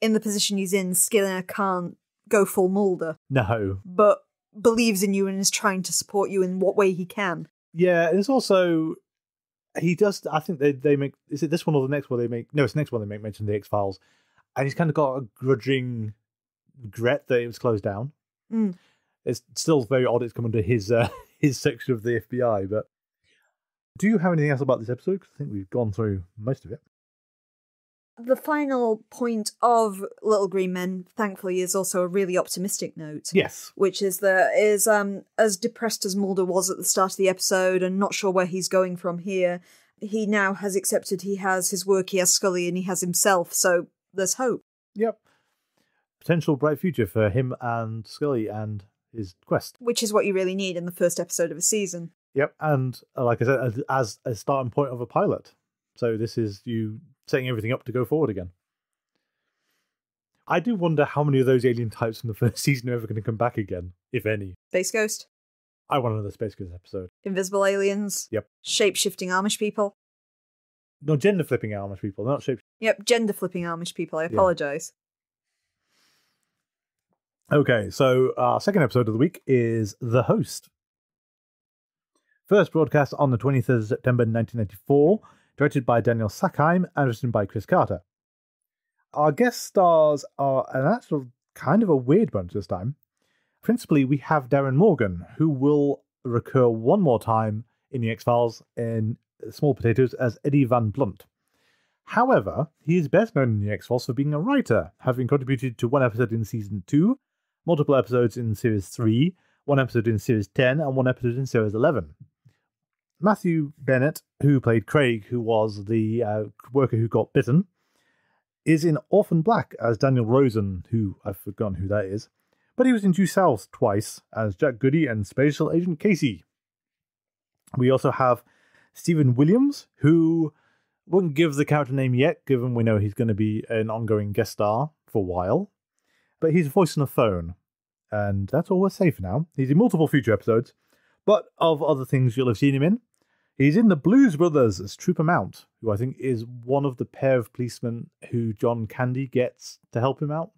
In the position he's in, Skinner can't go full Mulder, no. but believes in you and is trying to support you in what way he can. Yeah, and it's also he does. I think they they make is it this one or the next one they make? No, it's the next one they make mention of the X Files, and he's kind of got a grudging regret that it was closed down. Mm. It's still very odd. It's come under his uh, his section of the FBI. But do you have anything else about this episode? Because I think we've gone through most of it. The final point of Little Green Men, thankfully, is also a really optimistic note. Yes. which is that is um as depressed as Mulder was at the start of the episode and not sure where he's going from here. He now has accepted he has his work, he has Scully, and he has himself. So there's hope. Yep. Potential bright future for him and Scully and his quest. which is what you really need in the first episode of a season. Yep, and uh, like I said, as, as a starting point of a pilot. So this is you setting everything up to go forward again. I do wonder how many of those alien types from the first season are ever going to come back again, if any. Space Ghost, I want another Space Ghost episode. invisible aliens, Yep. shape shifting Amish people. No gender flipping Amish people, not shape. Yep, gender flipping Amish people. I apologize. Okay, so our second episode of the week is The Host. First broadcast on the 23rd of September 1994, directed by Daniel Sackheim and written by Chris Carter. Our guest stars are an actual kind of a weird bunch this time. Principally, we have Darren Morgan, who will recur one more time in the X Files in Small Potatoes as Eddie Van Blundht. However, he is best known in the X Files for being a writer, having contributed to one episode in season 2, multiple episodes in series 3, one episode in series 10, and one episode in series 11. Matthew Bennett, who played Craig, who was the uh, worker who got bitten, is in Orphan Black as Daniel Rosen, who I've forgotten who that is, but he was in Due South twice as Jack Goody and Special Agent Casey. We also have Stephen Williams, who wouldn't give the character name yet, given we know he's going to be an ongoing guest star for a while. But he's a voice on the phone, and that's all we're safe now. He's in multiple future episodes, but of other things you'll have seen him in. He's in the Blues Brothers as Trooper Mount, who I think is one of the pair of policemen who John Candy gets to help him out.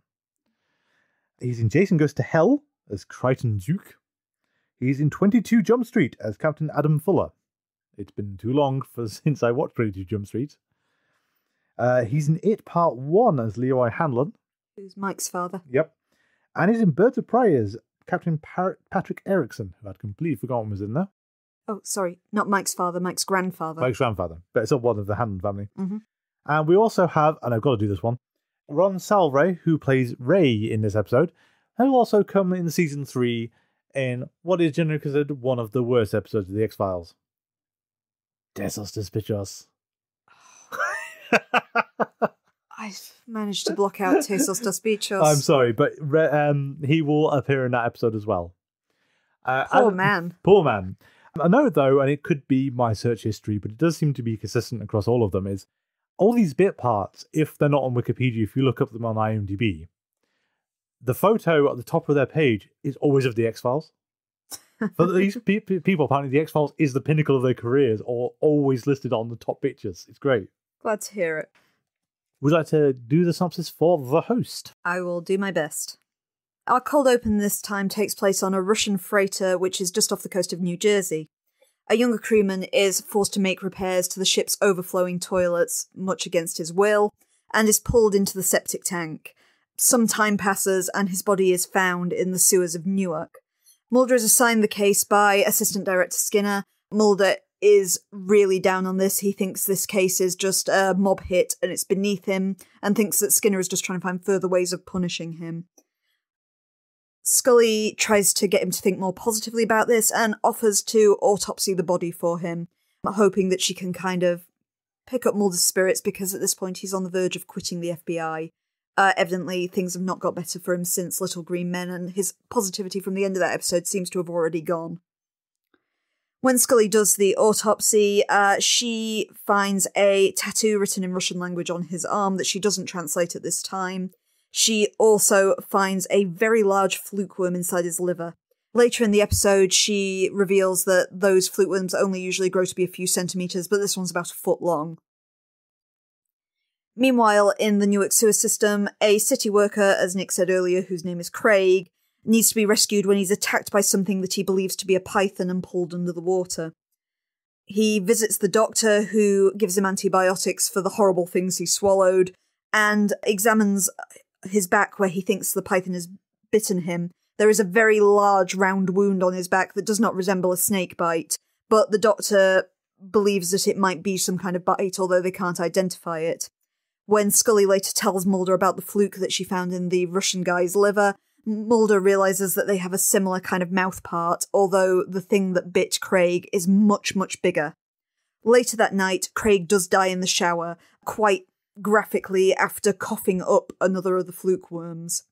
He's in Jason Goes to Hell as Creighton Duke. He's in 22 Jump Street as Captain Adam Fuller. It's been too long for since I watched 22 Jump Street. Uh, he's in It Part 1 as Leroy Hanlon. Who's Mike's father? Yep. And he's in Birds of Prey as Captain Par- Patrick Erickson, who I'd completely forgotten was in there. Oh, sorry, not Mike's father, Mike's grandfather. Mike's grandfather, but it's not one of the Hanlon family. Mhm. And we also have, and I've got to do this one, Ron Salve, who plays Ray in this episode, who will also come in season three in what is generally considered one of the worst episodes of the X Files. Teso dos Bichos. I've managed to block out Tesos dos Bichos. I'm sorry, but Re- um, he will appear in that episode as well. Uh, Poor and- man. Poor man. I know though, and it could be my search history, but it does seem to be consistent across all of them. Is all these bit parts, if they're not on Wikipedia, if you look up them on IMDb, the photo at the top of their page is always of the X Files. For these pe- pe- people, apparently the X Files is the pinnacle of their careers, or always listed on the top pictures. It's great. Glad to hear it. Would you like to do the synopsis for the host? I will do my best. Our cold open this time takes place on a Russian freighter which is just off the coast of New Jersey. A younger crewman is forced to make repairs to the ship's overflowing toilets, much against his will, and is pulled into the septic tank. Some time passes and his body is found in the sewers of Newark. Mulder is assigned the case by Assistant Director Skinner. Mulder is really down on this. He thinks this case is just a mob hit and it's beneath him, and thinks that Skinner is just trying to find further ways of punishing him. Scully tries to get him to think more positively about this and offers to autopsy the body for him, hoping that she can kind of pick up Mulder's spirits because at this point he's on the verge of quitting the FBI. Uh, evidently, things have not got better for him since Little Green Men, and his positivity from the end of that episode seems to have already gone. When Scully does the autopsy, uh, she finds a tattoo written in Russian language on his arm that she doesn't translate at this time. She also finds a very large fluke worm inside his liver. Later in the episode, she reveals that those fluke worms only usually grow to be a few centimeters, but this one's about a foot long. Meanwhile, in the Newark sewer system, a city worker, as Nick said earlier, whose name is Craig, needs to be rescued when he's attacked by something that he believes to be a python and pulled under the water. He visits the doctor, who gives him antibiotics for the horrible things he swallowed, and examines his back where he thinks the python has bitten him. There is a very large round wound on his back that does not resemble a snake bite, but the doctor believes that it might be some kind of bite, although they can't identify it. When Scully later tells Mulder about the fluke that she found in the Russian guy's liver, Mulder realizes that they have a similar kind of mouth part, although the thing that bit Craig is much, much bigger. Later that night, Craig does die in the shower, quite graphically after coughing up another of the fluke worms.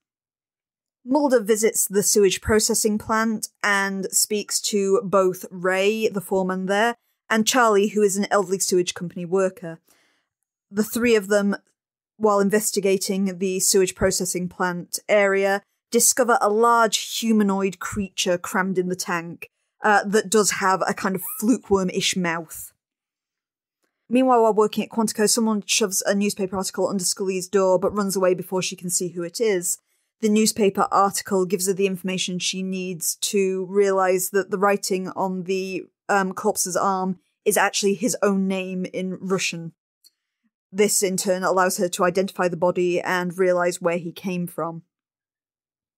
Mulder visits the sewage processing plant and speaks to both Ray, the foreman there, and Charlie, who is an elderly sewage company worker. The three of them, while investigating the sewage processing plant area, discover a large humanoid creature crammed in the tank uh, that does have a kind of flukeworm ish mouth. Meanwhile, while working at Quantico, someone shoves a newspaper article under Scully's door but runs away before she can see who it is. The newspaper article gives her the information she needs to realize that the writing on the um, corpse's arm is actually his own name in Russian. This, in turn, allows her to identify the body and realize where he came from.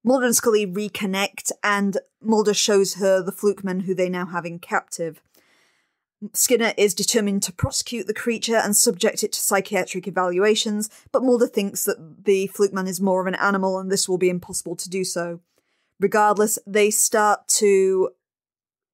Mulder and Scully reconnect, and Mulder shows her the flukeman who they now have in captive. Skinner is determined to prosecute the creature and subject it to psychiatric evaluations, but Mulder thinks that the flukeman is more of an animal and this will be impossible to do so. Regardless, they start to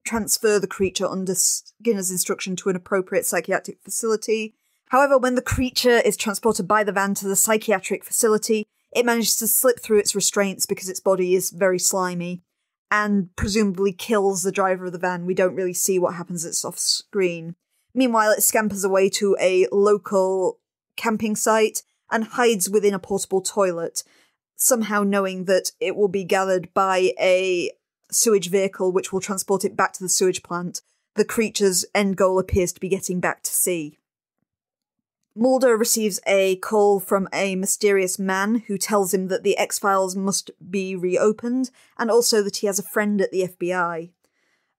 transfer the creature under Skinner's instruction to an appropriate psychiatric facility. However, when the creature is transported by the van to the psychiatric facility, it manages to slip through its restraints because its body is very slimy and presumably kills the driver of the van. We don't really see what happens, it's off screen. Meanwhile, it scampers away to a local camping site and hides within a portable toilet, somehow knowing that it will be gathered by a sewage vehicle which will transport it back to the sewage plant. The creature's end goal appears to be getting back to sea. Mulder receives a call from a mysterious man who tells him that the X Files must be reopened and also that he has a friend at the FBI.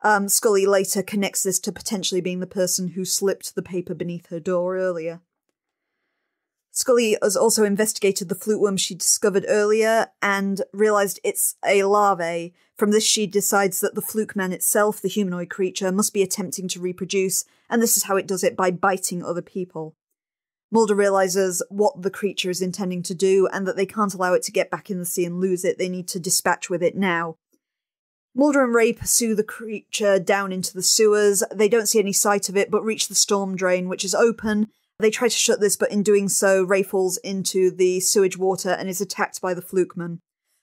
Um, Scully later connects this to potentially being the person who slipped the paper beneath her door earlier. Scully has also investigated the fluke worm she discovered earlier and realized it's a larvae. From this, she decides that the fluke man itself, the humanoid creature, must be attempting to reproduce, and this is how it does it by biting other people. Mulder realizes what the creature is intending to do and that they can't allow it to get back in the sea and lose it. They need to dispatch with it now. Mulder and Ray pursue the creature down into the sewers. They don't see any sight of it, but reach the storm drain, which is open. They try to shut this, but in doing so, Ray falls into the sewage water and is attacked by the flukeman.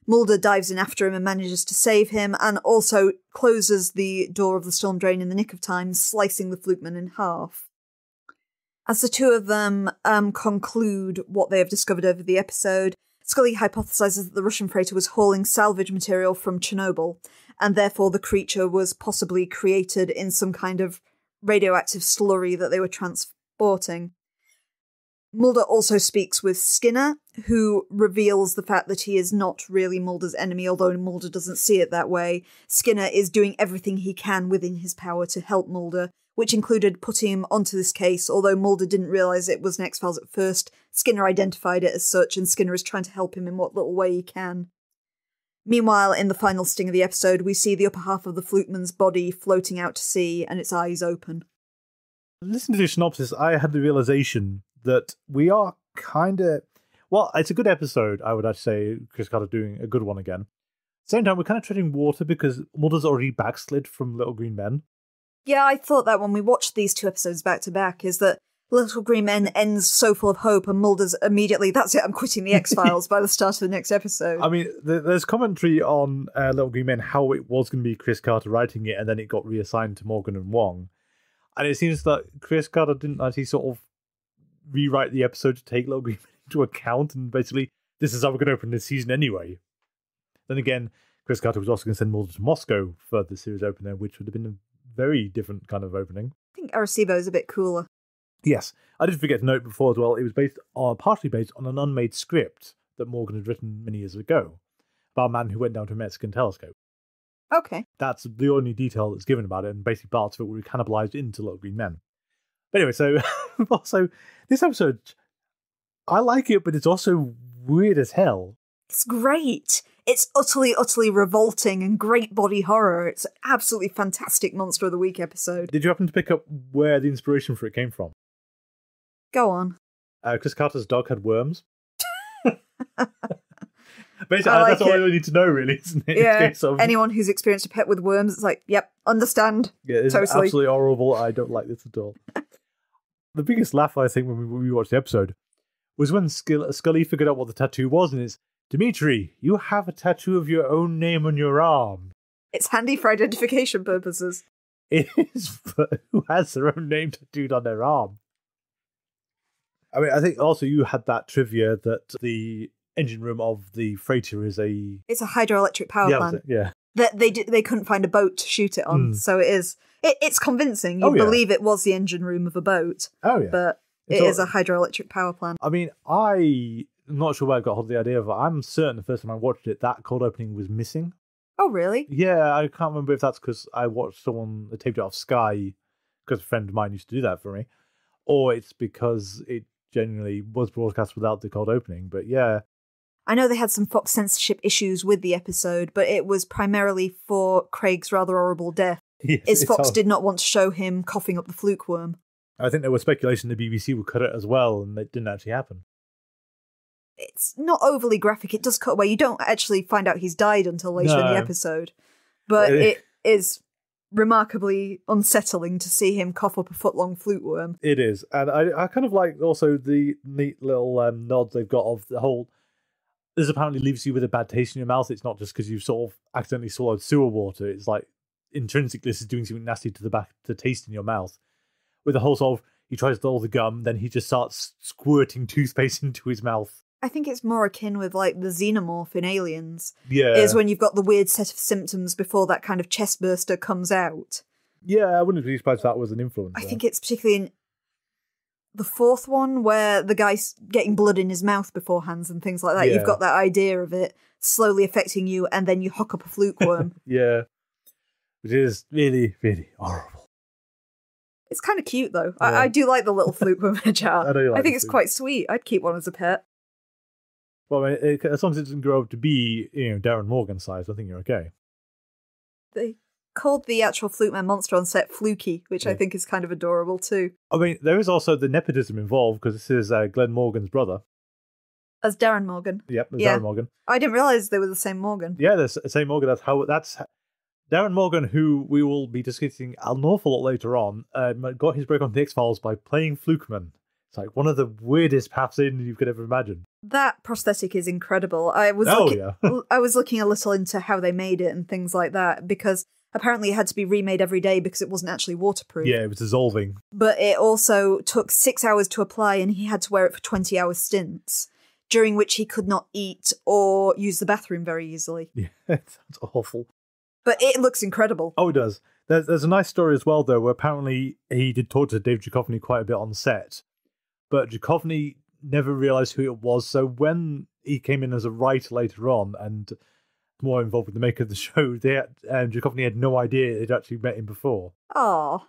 Mulder dives in after him and manages to save him, and also closes the door of the storm drain in the nick of time, slicing the flukeman in half. As the two of them um, conclude what they have discovered over the episode, Scully hypothesizes that the Russian freighter was hauling salvage material from Chernobyl, and therefore the creature was possibly created in some kind of radioactive slurry that they were transporting. Mulder also speaks with Skinner, who reveals the fact that he is not really Mulder's enemy, although Mulder doesn't see it that way. Skinner is doing everything he can within his power to help Mulder, which included putting him onto this case, although Mulder didn't realise it was an X Files at first. Skinner identified it as such, and Skinner is trying to help him in what little way he can. Meanwhile, in the final sting of the episode, we see the upper half of the flukeman's body floating out to sea and its eyes open. Listening to the synopsis, I had the realization that we are kind of. Well, it's a good episode, I would actually say. Chris Carter doing a good one again. Same time, we're kind of treading water because Mulder's already backslid from Little Green Men. Yeah, I thought that when we watched these two episodes back to back, is that Little Green Men ends so full of hope, and Mulder's immediately, that's it, I'm quitting the X Files by the start of the next episode. I mean, there's commentary on uh, Little Green Men how it was going to be Chris Carter writing it, and then it got reassigned to Morgan and Wong. And it seems that Chris Carter didn't actually sort of rewrite the episode to take Little Green Men into account, and basically, this is how we're going to open this season anyway. Then again, Chris Carter was also going to send Mulder to Moscow for the series opener, which would have been very different kind of opening. I think Arecibo is a bit cooler. Yes, I did forget to note before as well. It was based, on, partially based on an unmade script that Morgan had written many years ago about a man who went down to a Mexican telescope. Okay. That's the only detail that's given about it, and basically parts of it were cannibalized into Little Green Men. But anyway, so also this episode, I like it, but it's also weird as hell. It's great. It's utterly, utterly revolting and great body horror. It's an absolutely fantastic Monster of the Week episode. Did you happen to pick up where the inspiration for it came from? Go on. Uh, Chris Carter's dog had worms. Basically, like that's it. all I need to know, really, isn't it? Yeah. Of... Anyone who's experienced a pet with worms, it's like, yep, understand. Yeah, it's totally. absolutely horrible. I don't like this at all. the biggest laugh, I think, when we, when we watched the episode was when Scully figured out what the tattoo was, and it's Dimitri, you have a tattoo of your own name on your arm. It's handy for identification purposes. It is, but who has their own name tattooed on their arm? I mean, I think also you had that trivia that the engine room of the freighter is a. It's a hydroelectric power yeah, plant. Yeah. That they they couldn't find a boat to shoot it on, mm. so it is. It, it's convincing. You oh, yeah. believe it was the engine room of a boat. Oh yeah. But it's it all... is a hydroelectric power plant. I mean, I I'm not sure where I got hold of the idea of it. I'm certain the first time I watched it, that cold opening was missing. Oh, really? Yeah, I can't remember if that's because I watched someone taped it off Sky, because a friend of mine used to do that for me, or it's because it genuinely was broadcast without the cold opening. But yeah, I know they had some Fox censorship issues with the episode, but it was primarily for Craig's rather horrible death. yes, Is Fox did not want to show him coughing up the fluke worm. I think there was speculation the BBC would cut it as well, and it didn't actually happen. It's not overly graphic. It does cut away. You don't actually find out he's died until later in the episode, but Uh, it is remarkably unsettling to see him cough up a foot long fluke worm. It is, and I, I kind of like also the neat little um, nods they've got of the whole. This apparently leaves you with a bad taste in your mouth. It's not just because you've sort of accidentally swallowed sewer water. It's like intrinsically this is doing something nasty to the back to taste in your mouth. With the whole sort of he tries to all the gum, then he just starts squirting toothpaste into his mouth. I think it's more akin with like the xenomorph in Aliens, Yeah, is when you've got the weird set of symptoms before that kind of chest burster comes out. yeah. I wouldn't be surprised if that was an influence. I think it's particularly in the fourth one where the guy's getting blood in his mouth beforehand and things like that. Yeah. You've got that idea of it slowly affecting you, and then you hook up a fluke worm. yeah, which is really really horrible. It's kind of cute though. Yeah. I, I do like the little fluke worm in a jar. I like I think it's quite sweet. I'd keep one as a pet. Well, I mean, it, as long as it doesn't grow up to be you know Darren Morgan size, I think you're okay. They called the actual fluke man monster on set Fluky, which I think is kind of adorable too. I mean, there is also the nepotism involved because this is uh, Glenn Morgan's brother. As Darren Morgan. Yep, there's Yeah. Darren Morgan. I didn't realize they were the same Morgan. Yeah, the same Morgan. That's how that's Darren Morgan, who we will be discussing an awful lot later on, um, got his break on the X Files by playing Flukeman. It's like one of the weirdest paths in you could ever imagine. That prosthetic is incredible. I was Oh, looking, yeah. I was looking a little into how they made it and things like that because apparently it had to be remade every day because it wasn't actually waterproof. Yeah, it was dissolving. But it also took six hours to apply and he had to wear it for 20 hour stints, during which he could not eat or use the bathroom very easily. Yeah, it sounds awful. But it looks incredible. Oh, it does. There's, there's a nice story as well, though, where apparently he did talk to Dave Duchovny quite a bit on set, but Duchovny never realized who it was. So when he came in as a writer later on and more involved with the make of the show, they had, um, Duchovny had no idea they'd actually met him before. Aw.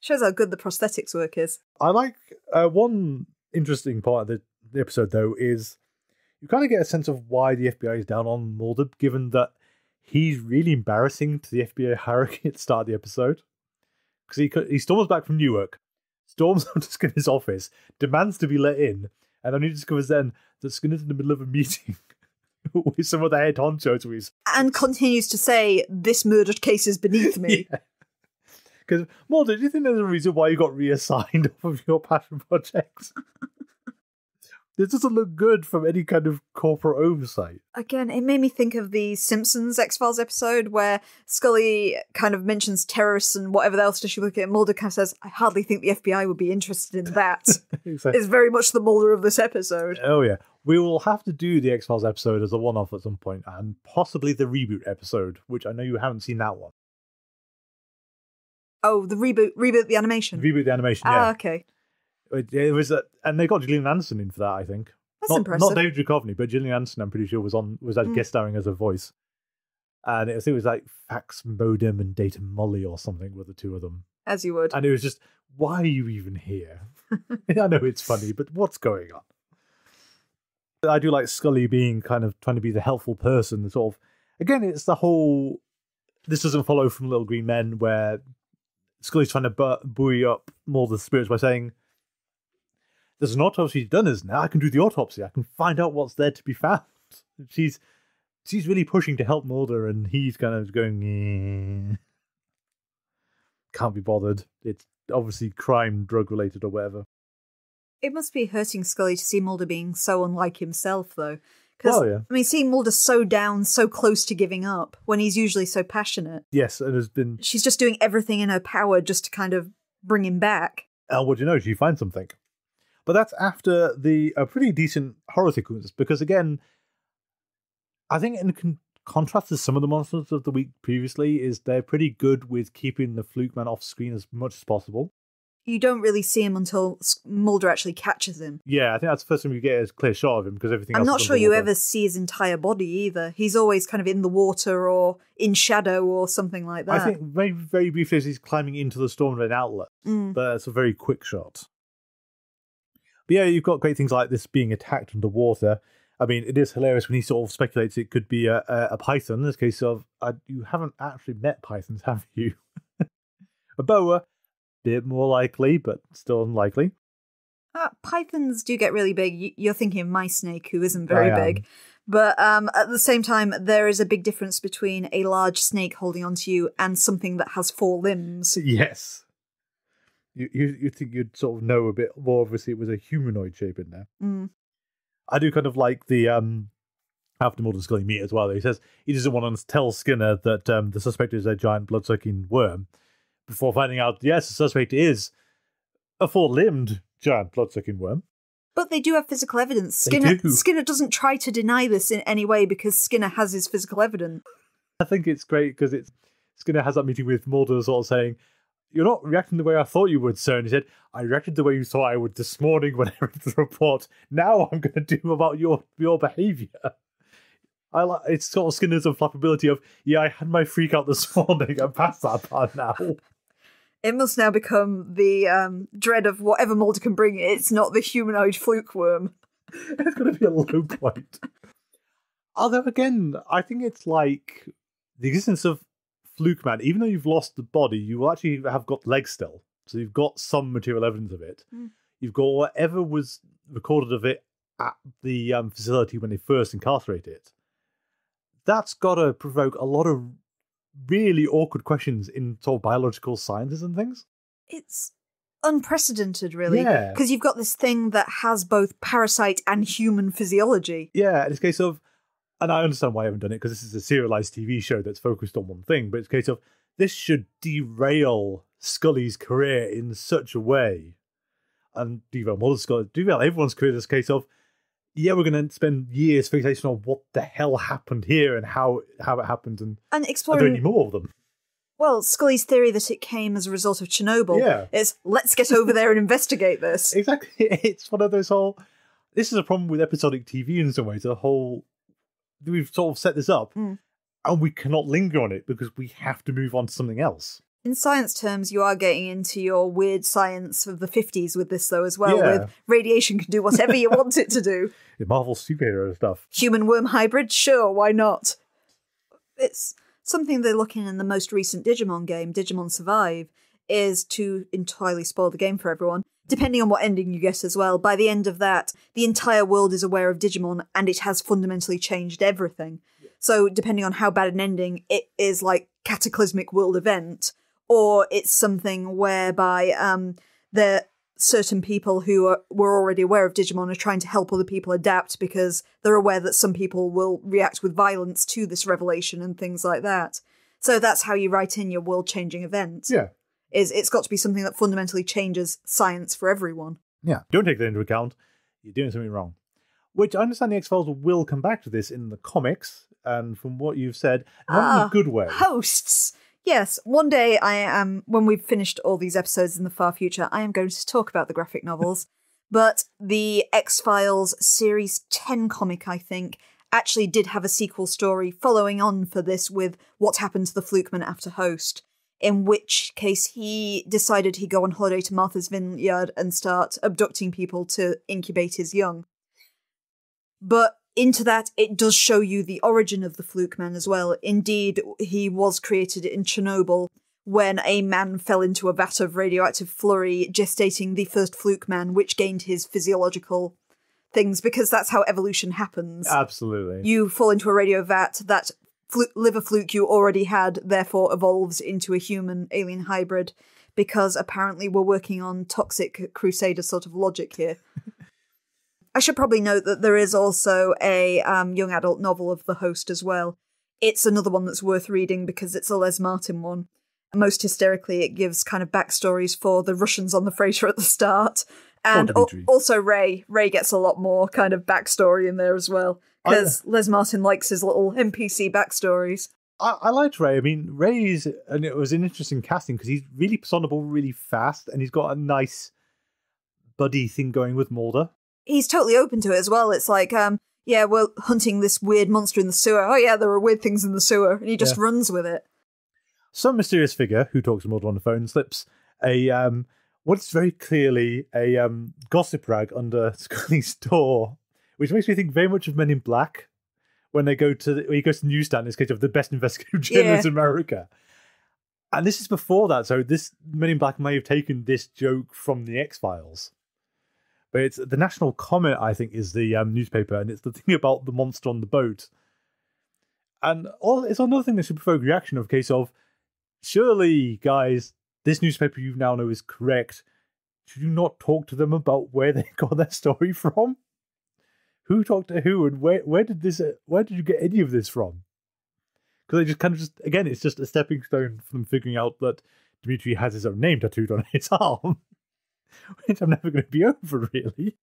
Shows how good the prosthetics work is. I like uh, one interesting part of the, the episode, though, is you kind of get a sense of why the FBI is down on Mulder, given that he's really embarrassing to the FBI hierarchy at the start of the episode. Because he, he storms back from Newark, storms onto Skinner's office, demands to be let in, and only discovers then that Skinner's in the middle of a meeting with some of the head honchos who is And continues to say, This murder case is beneath me. Because Mulder, do you think there's a reason why you got reassigned off of your passion projects? This doesn't look good from any kind of corporate oversight. Again, it made me think of the Simpsons X Files episode where Scully kind of mentions terrorists and whatever else does she look at. Mulder kind of says, I hardly think the FBI would be interested in that. It's very much the Mulder of this episode. oh yeah, we will have to do the X Files episode as a one-off at some point, and possibly the reboot episode, which I know you haven't seen that one. Oh, the reboot, reboot the animation. Reboot the animation, ah, yeah. okay. It, it was, a, and they got Gillian Anderson in for that, I think. That's not, impressive. Not David Duchovny, but Gillian Anderson, I'm pretty sure, was on was like Mm. guest starring as a voice. And it was, it was like Fax Modem and Data Nully or something were the two of them. As you would. And it was just, why are you even here? I know it's funny, but what's going on? I do like Scully being kind of trying to be the helpful person, the sort of again, it's the whole this doesn't follow from Little Green Men where Scully's trying to bu- buoy up more the spirits by saying there's an autopsy she's done, isn't there? I can do the autopsy. I can find out what's there to be found. She's she's really pushing to help Mulder, and he's kind of going, eh. can't be bothered. It's obviously crime, drug related, or whatever. It must be hurting Scully to see Mulder being so unlike himself, though. Because, Oh, yeah. I mean, seeing Mulder so down, so close to giving up, when he's usually so passionate, Yes, and has been. she's just doing everything in her power just to kind of bring him back. Oh, what do you know? She finds something. But that's after the a pretty decent horror sequence because again, I think in con- contrast to some of the monsters of the week previously, is they're pretty good with keeping the fluke man off screen as much as possible. You don't really see him until Mulder actually catches him. Yeah, I think that's the first time you get a clear shot of him because everything I'm not sure you ever see his entire body either. He's always kind of in the water or in shadow or something like that. I think very, very briefly as he's climbing into the storm of an outlet, Mm. but it's a very quick shot. But yeah, you've got great things like this being attacked underwater. I mean, it is hilarious when he sort of speculates it could be a, a, a python. In this case of, uh, you haven't actually met pythons, have you? a boa, a bit more likely, but still unlikely. Uh, pythons do get really big. You're thinking of my snake, who isn't very big. But um, at the same time, there is a big difference between a large snake holding onto you and something that has four limbs. Yes. You, you you think you'd sort of know a bit more. Obviously, it was a humanoid shape in there. Mm. I do kind of like the um after Mulder and Scully meet as well. He says he doesn't want to tell Skinner that um, the suspect is a giant blood-sucking worm before finding out yes, the suspect is a four-limbed giant blood-sucking worm. But they do have physical evidence. Skinner do. Skinner doesn't try to deny this in any way because Skinner has his physical evidence. I think it's great because it's Skinner has that meeting with Mulder, sort of saying, "You're not reacting the way I thought you would, sir." And he said, "I reacted the way you thought I would this morning when I read the report. Now I'm going to do about your your behaviour." I like it's sort of Skinner's unflappability of, "Yeah, I had my freak out this morning. I'm past that part now." It must now become the um, dread of whatever Mulder can bring. It's not the humanoid fluke worm. it's going to be a low point. Although, again, I think it's like the existence of Fluke Man, even though you've lost the body, you will actually have got legs still. So you've got some material evidence of it. Mm. You've got whatever was recorded of it at the um, facility when they first incarcerated it. That's got to provoke a lot of really awkward questions in sort of biological sciences and things. It's unprecedented, really. Yeah. Because you've got this thing that has both parasite and human physiology. Yeah, in this case of, and I understand why I haven't done it because this is a serialized TV show that's focused on one thing, but it's a case of this should derail Scully's career in such a way, and derail Mulder's career, derail everyone's career. This case of, yeah, we're going to spend years fixating on what the hell happened here and how how it happened, and And are there exploring, any more of them? well, Scully's theory that it came as a result of Chernobyl Yeah. is let's get over there and investigate this. Exactly, it's one of those whole. This is a problem with episodic TV in some ways. The whole we've sort of set this up, Mm. and we cannot linger on it because we have to move on to something else. In science terms, you are getting into your weird science of the 50s with this, though, as well, Yeah. with radiation can do whatever you want it to do. The Marvel superhero stuff. Human worm hybrid? Sure, why not? It's something they're looking in the most recent Digimon game, Digimon Survive, is to entirely spoil the game for everyone. Depending on what ending you get as well, by the end of that, the entire world is aware of Digimon and it has fundamentally changed everything. So, depending on how bad an ending, it is like cataclysmic world event, or it's something whereby um, there certain people who are, were already aware of Digimon are trying to help other people adapt because they're aware that some people will react with violence to this revelation and things like that. So that's how you write in your world-changing events. Yeah. Is it's got to be something that fundamentally changes science for everyone. Yeah. Don't take that into account. You're doing something wrong. Which I understand the X Files will come back to this in the comics, and from what you've said, not in Ah, a good way. Hosts. Yes, one day I am when we've finished all these episodes in the far future, I am going to talk about the graphic novels. but the X Files series 10 comic, I think, actually did have a sequel story following on for this with what happened to the Flukeman after Host. In which case, he decided he'd go on holiday to Martha's Vineyard and start abducting people to incubate his young. But into that, it does show you the origin of the Fluke Man as well. Indeed, he was created in Chernobyl when a man fell into a vat of radioactive flurry, gestating the first Fluke Man, which gained his physiological things, because that's how evolution happens. Absolutely. You fall into a radio vat, that flu- liver fluke you already had, therefore evolves into a human alien hybrid, because apparently we're working on toxic crusader sort of logic here. I should probably note that there is also a um, young adult novel of the host as well. It's another one that's worth reading because it's a Les Martin one. Most hysterically, it gives kind of backstories for the Russians on the freighter at the start. And al- also Ray. Ray gets a lot more kind of backstory in there as well. Because Les Martin likes his little NPC backstories. I, I liked Ray. I mean, Ray is, and it was an interesting casting because he's really personable, really fast, and he's got a nice buddy thing going with Mulder. He's totally open to it as well. It's like, um, yeah, we're hunting this weird monster in the sewer. Oh yeah, there are weird things in the sewer, and he just Yeah. runs with it. Some mysterious figure who talks to Mulder on the phone slips a um, what's very clearly a um, gossip rag under Scully's door, which makes me think very much of Men in Black when they go to the, when he goes to the newsstand. It's case of the best investigative journalists in America. And this is before that, so this Men in Black may have taken this joke from the X Files. But it's the National Comment, I think, is the um, newspaper, and it's the thing about the monster on the boat. And all, it's another thing that should provoke reaction of case of, surely, guys, this newspaper you now know is correct. Should you not talk to them about where they got their story from? Who talked to who, and where where did this where did you get any of this from? Because they just kind of just again, it's just a stepping stone for them figuring out that Dimitri has his own name tattooed on his arm, which I'm never going to be over really.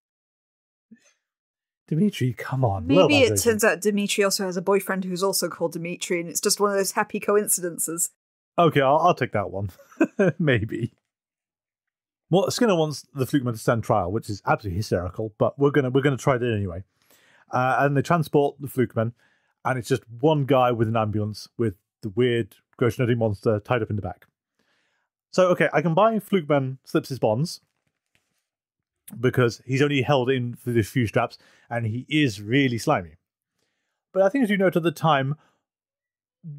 Dimitri, come on. Maybe it turns out Dimitri also has a boyfriend who's also called Dimitri, and it's just one of those happy coincidences. Okay, I'll, I'll take that one. Maybe. Well, Skinner wants the Flukeman to stand trial, which is absolutely hysterical, but we're gonna we're gonna try it anyway. Uh, and they transport the Flukeman, and it's just one guy with an ambulance with the weird gross nutty monster tied up in the back. So okay, I can buy Flukeman slips his bonds because he's only held in for the few straps, and he is really slimy. But I think as you note at the time,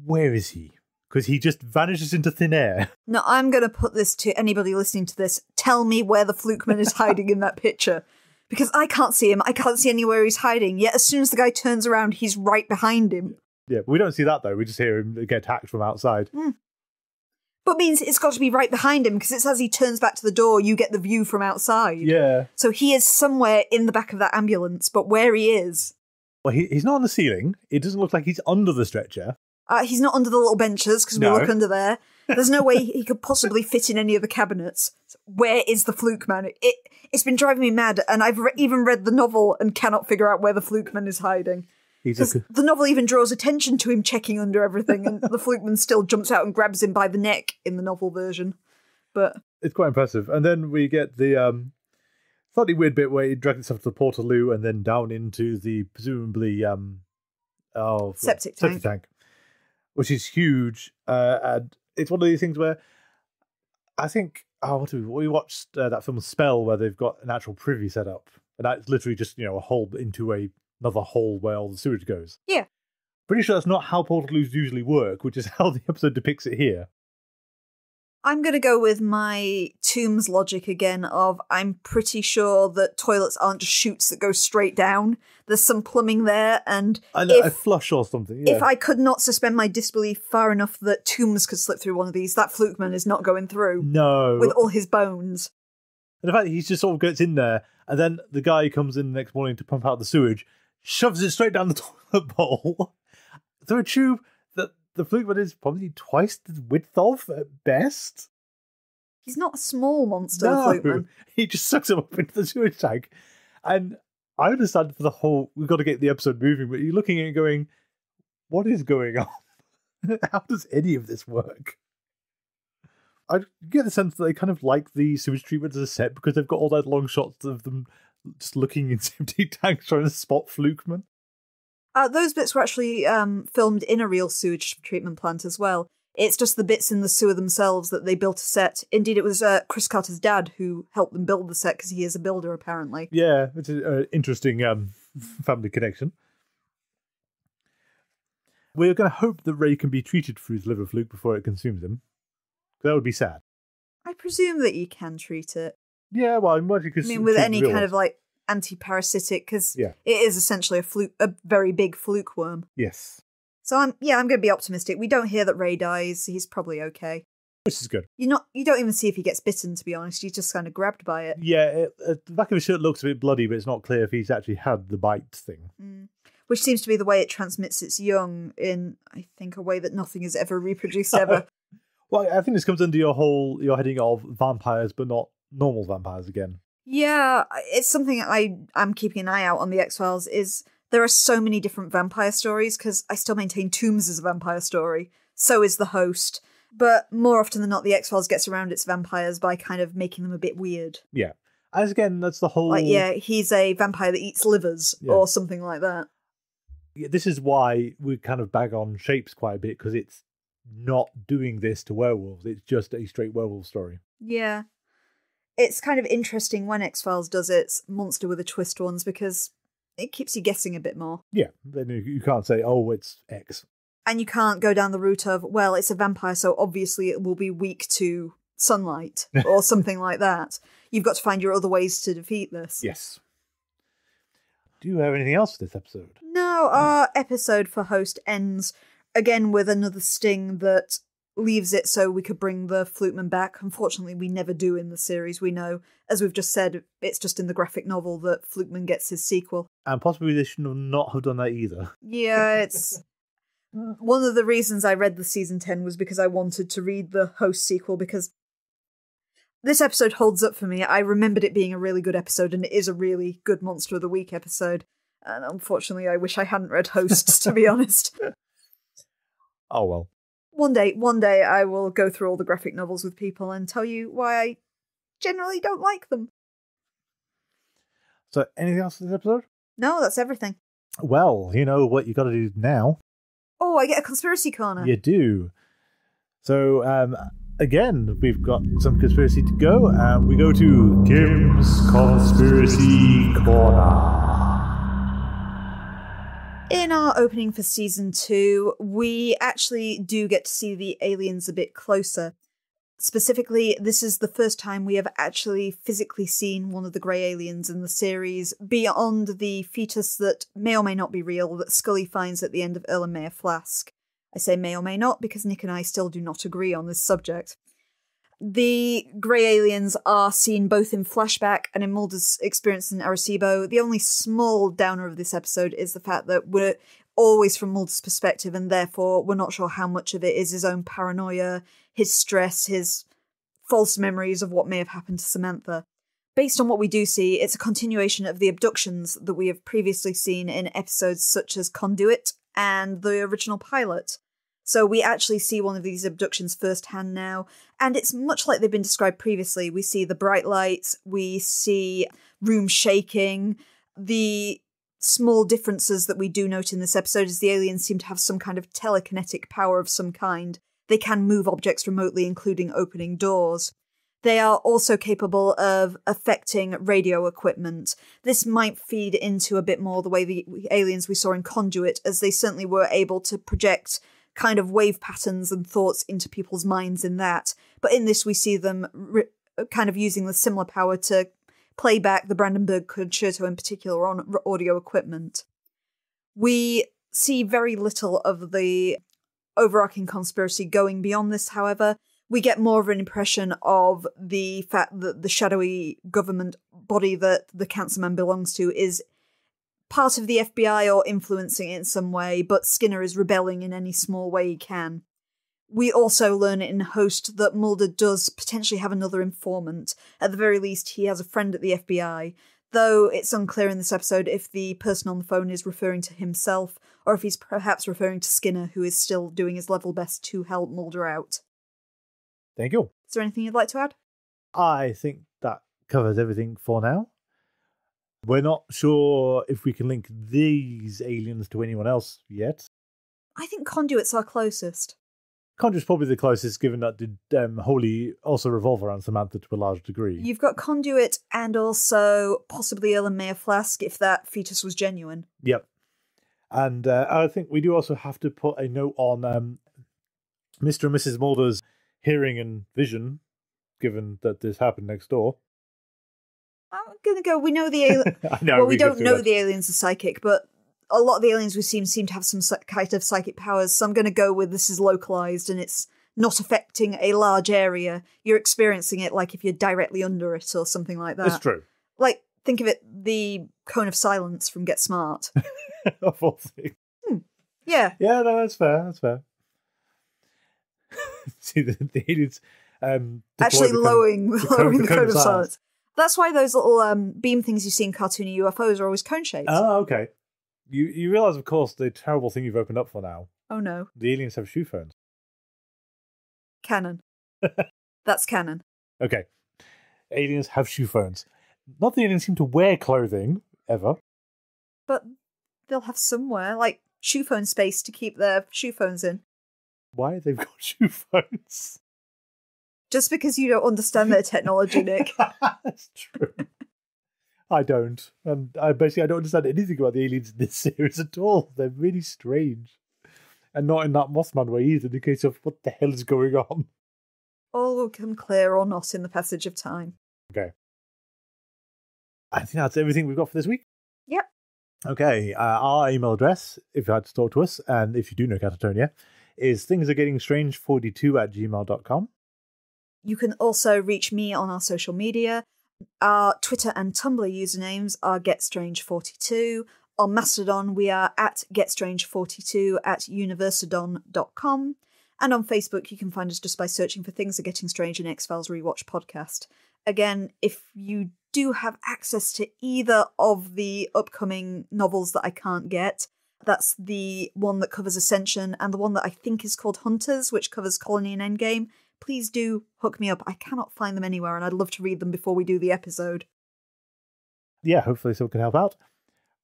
where is he? Because he just vanishes into thin air. Now, I'm going to put this to anybody listening to this. Tell me where the Flukeman is hiding in that picture. Because I can't see him. I can't see anywhere he's hiding. Yet, as soon as the guy turns around, he's right behind him. Yeah, but we don't see that though. We just hear him get attacked from outside. Hmm. But means it's got to be right behind him because it's as he turns back to the door, you get the view from outside. Yeah. So he is somewhere in the back of that ambulance, but where he is, Well, he, he's not on the ceiling. It doesn't look like he's under the stretcher. Uh, he's not under the little benches because we No. look under there. There's no way he could possibly fit in any of the cabinets. Where is the Fluke Man? It, it's been driving me mad, and I've re- even read the novel and cannot figure out where the Fluke Man is hiding. He's 'Cause a, the novel even draws attention to him checking under everything, and the Flukeman still jumps out and grabs him by the neck in the novel version. But it's quite impressive. And then we get the um, slightly weird bit where he drags himself to the Portaloo and then down into the presumably um, oh Septic septic tank, which is huge. Uh, and it's one of these things where I think oh, what do we we watched uh, that film Spell where they've got an actual privy set up, and that's literally just you know a hole into a another hole where all the sewage goes. Yeah. Pretty sure that's not how Portaloos usually work, which is how the episode depicts it here. I'm going to go with my Tombs logic again of I'm pretty sure that toilets aren't just chutes that go straight down. There's some plumbing there, and I know, a flush or something. Yeah. if I could not suspend my disbelief far enough that Tombs could slip through one of these, that Flukeman is not going through no, with all his bones. And the fact that he just sort of gets in there, and then the guy comes in the next morning to pump out the sewage, shoves it straight down the toilet bowl through a tube the flukeman is probably twice the width of at best. He's not a small monster, No, Flukeman. he just sucks him up into the sewage tank. And I understand for the whole, we've got to get the episode moving, but you're looking at it going, what is going on? How does any of this work? I get the sense that they kind of like the sewage treatment as a set because they've got all those long shots of them just looking in empty tanks trying to spot Flukeman. Uh, those bits were actually um, filmed in a real sewage treatment plant as well. It's just the bits in the sewer themselves that they built a set. Indeed, it was uh, Chris Carter's dad who helped them build the set because he is a builder, apparently. Yeah, it's an interesting um, family connection. We're going to hope that Ray can be treated for his liver fluke before it consumes him. That would be sad. I presume that you can treat it. Yeah, well, I'm working I mean, with any kind of like anti-parasitic, because Yeah. it is essentially a fluke, a very big fluke worm. Yes, So I'm, yeah, I'm going to be optimistic. We don't hear that Ray dies. He's probably okay. which is good. You're not, you don't even see if he gets bitten. To be honest, he's just kind of grabbed by it. Yeah, it, uh, the back of his shirt looks a bit bloody, but it's not clear if he's actually had the bite thing. Mm. Which seems to be the way it transmits its young in, I think, a way that nothing is ever reproduced ever. Well, I think this comes under your whole your heading of vampires, but not normal vampires again. Yeah, it's something I I'm keeping an eye out on the X Files. Is There are so many different vampire stories because I still maintain Tombs is a vampire story. So is The Host. But more often than not, The X Files gets around its vampires by kind of making them a bit weird. Yeah. As again, that's the whole. Like, yeah, he's a vampire that eats livers Yeah. or something like that. Yeah, This is why we kind of bag on shapes quite a bit because it's not doing this to werewolves. It's just a straight werewolf story. Yeah. It's kind of interesting when X Files does its monster with a twist ones because it keeps you guessing a bit more. Yeah. Then you, you can't say, oh, it's X. And you can't go down the route of, well, it's a vampire, so obviously it will be weak to sunlight or something like that. You've got to find your other ways to defeat this. Yes. Do you have anything else for this episode? No, hmm. our episode for host ends again with another sting that leaves it so we could bring the Flukeman back. Unfortunately, we never do in the series. We know, as we've just said, it's just in the graphic novel that Flukeman gets his sequel. And possibly they should not have done that either. Yeah, it's one of the reasons I read the season 10 was because I wanted to read the host sequel because this episode holds up for me. I remembered it being a really good episode and it is a really good Monster of the Week episode. And unfortunately, I wish I hadn't read Hosts, to be honest. Oh well. One day, one day I will go through all the graphic novels with people and tell you why I generally don't like them. So anything else for this episode? No, that's everything. Well, you know what you got to do now. Oh, I get a conspiracy corner. You do. So um, again, we've got some conspiracy to go, and we go to Kim's conspiracy corner. In our opening for season two, we actually do get to see the aliens a bit closer. Specifically, this is the first time we have actually physically seen one of the grey aliens in the series beyond the fetus that may or may not be real that Scully finds at the end of Erlenmeyer Flask. I say may or may not because Nick and I still do not agree on this subject. The grey aliens are seen both in flashback and in Mulder's experience in Arecibo. The only small downer of this episode is the fact that we're always from Mulder's perspective, and therefore we're not sure how much of it is his own paranoia, his stress, his false memories of what may have happened to Samantha. Based on what we do see, it's a continuation of the abductions that we have previously seen in episodes such as Conduit and the original pilot. So we actually see one of these abductions firsthand now, and it's much like they've been described previously. We see the bright lights, we see room shaking. The small differences that we do note in this episode is the aliens seem to have some kind of telekinetic power of some kind. They can move objects remotely, including opening doors. They are also capable of affecting radio equipment. This might feed into a bit more the way the aliens we saw in Conduit, as they certainly were able to project kind of wave patterns and thoughts into people's minds in that. But in this, we see them re- kind of using the similar power to play back the Brandenburg Concerto in particular on audio equipment. We see very little of the overarching conspiracy going beyond this, however. We get more of an impression of the fact that the shadowy government body that the cancer man belongs to is part of the FBI or influencing it in some way, but Skinner is rebelling in any small way he can. We also learn in Host that Mulder does potentially have another informant. At the very least, he has a friend at the FBI, though it's unclear in this episode if the person on the phone is referring to himself or if he's perhaps referring to Skinner, who is still doing his level best to help Mulder out. Thank you. Is there anything you'd like to add? I think that covers everything for now. We're not sure if we can link these aliens to anyone else yet. I think conduits are closest. Conduit's probably the closest, given that did um, Holy also revolve around Samantha to a large degree. You've got conduit and also possibly Erlenmeyer Flask if that fetus was genuine. Yep. And uh, I think we do also have to put a note on um, Mr. and Mrs. Mulder's hearing and vision, given that this happened next door. I'm gonna go. We know the alien. Know. well, we go don't know that. the aliens are psychic, but a lot of the aliens we've seen seem to have some kind of psychic powers. So I'm going to go with this is localized and it's not affecting a large area. You're experiencing it like if you're directly under it or something like that. That's true. Like think of it, the cone of silence from Get Smart. of all things. yeah, Yeah, no, that's fair. That's fair. See, the, the aliens um, actually the cone- lowering the cone- lowering the the cone cone of of silence. silence. That's why those little um, beam things you see in cartoony UFOs are always cone shaped. Oh, okay. You you realize, of course, the terrible thing you've opened up for now. Oh no. The aliens have shoe phones. Canon. That's canon. Okay. Aliens have shoe phones. Not the aliens seem to wear clothing ever. But they'll have somewhere, like shoe phone space to keep their shoe phones in. Why they've got shoe phones? Just because you don't understand their technology, Nick. That's true. I don't, and I basically I don't understand anything about the aliens in this series at all. They're really strange, and not in that Mothman way either. In the case of what the hell is going on. All will come clear or not in the passage of time. Okay, I think that's everything we've got for this week. Yep. Okay, uh, our email address, if you had to talk to us, and if you do know Catatonia, is things are getting strange 42 at gmail.com. You can also reach me on our social media. Our Twitter and Tumblr usernames are GetStrange42. On Mastodon, we are at GetStrange42 at universeodon.com. And on Facebook, you can find us just by searching for Things Are Getting Strange and X Files Rewatch podcast. Again, if you do have access to either of the upcoming novels that I can't get, that's the one that covers Ascension and the one that I think is called Hunters, which covers Colony and Endgame. Please do hook me up. I cannot find them anywhere and I'd love to read them before we do the episode. Yeah, hopefully someone can help out.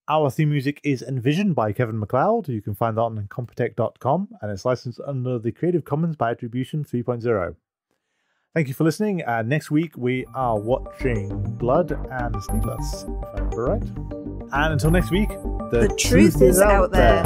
Our theme music is Envisioned by Kevin MacLeod. You can find that on Incompetech.com and it's licensed under the Creative Commons by Attribution 3.0. Thank you for listening. And next week we are watching Blood and Sleepless, if I remember right. And until next week, The, truth, is out there.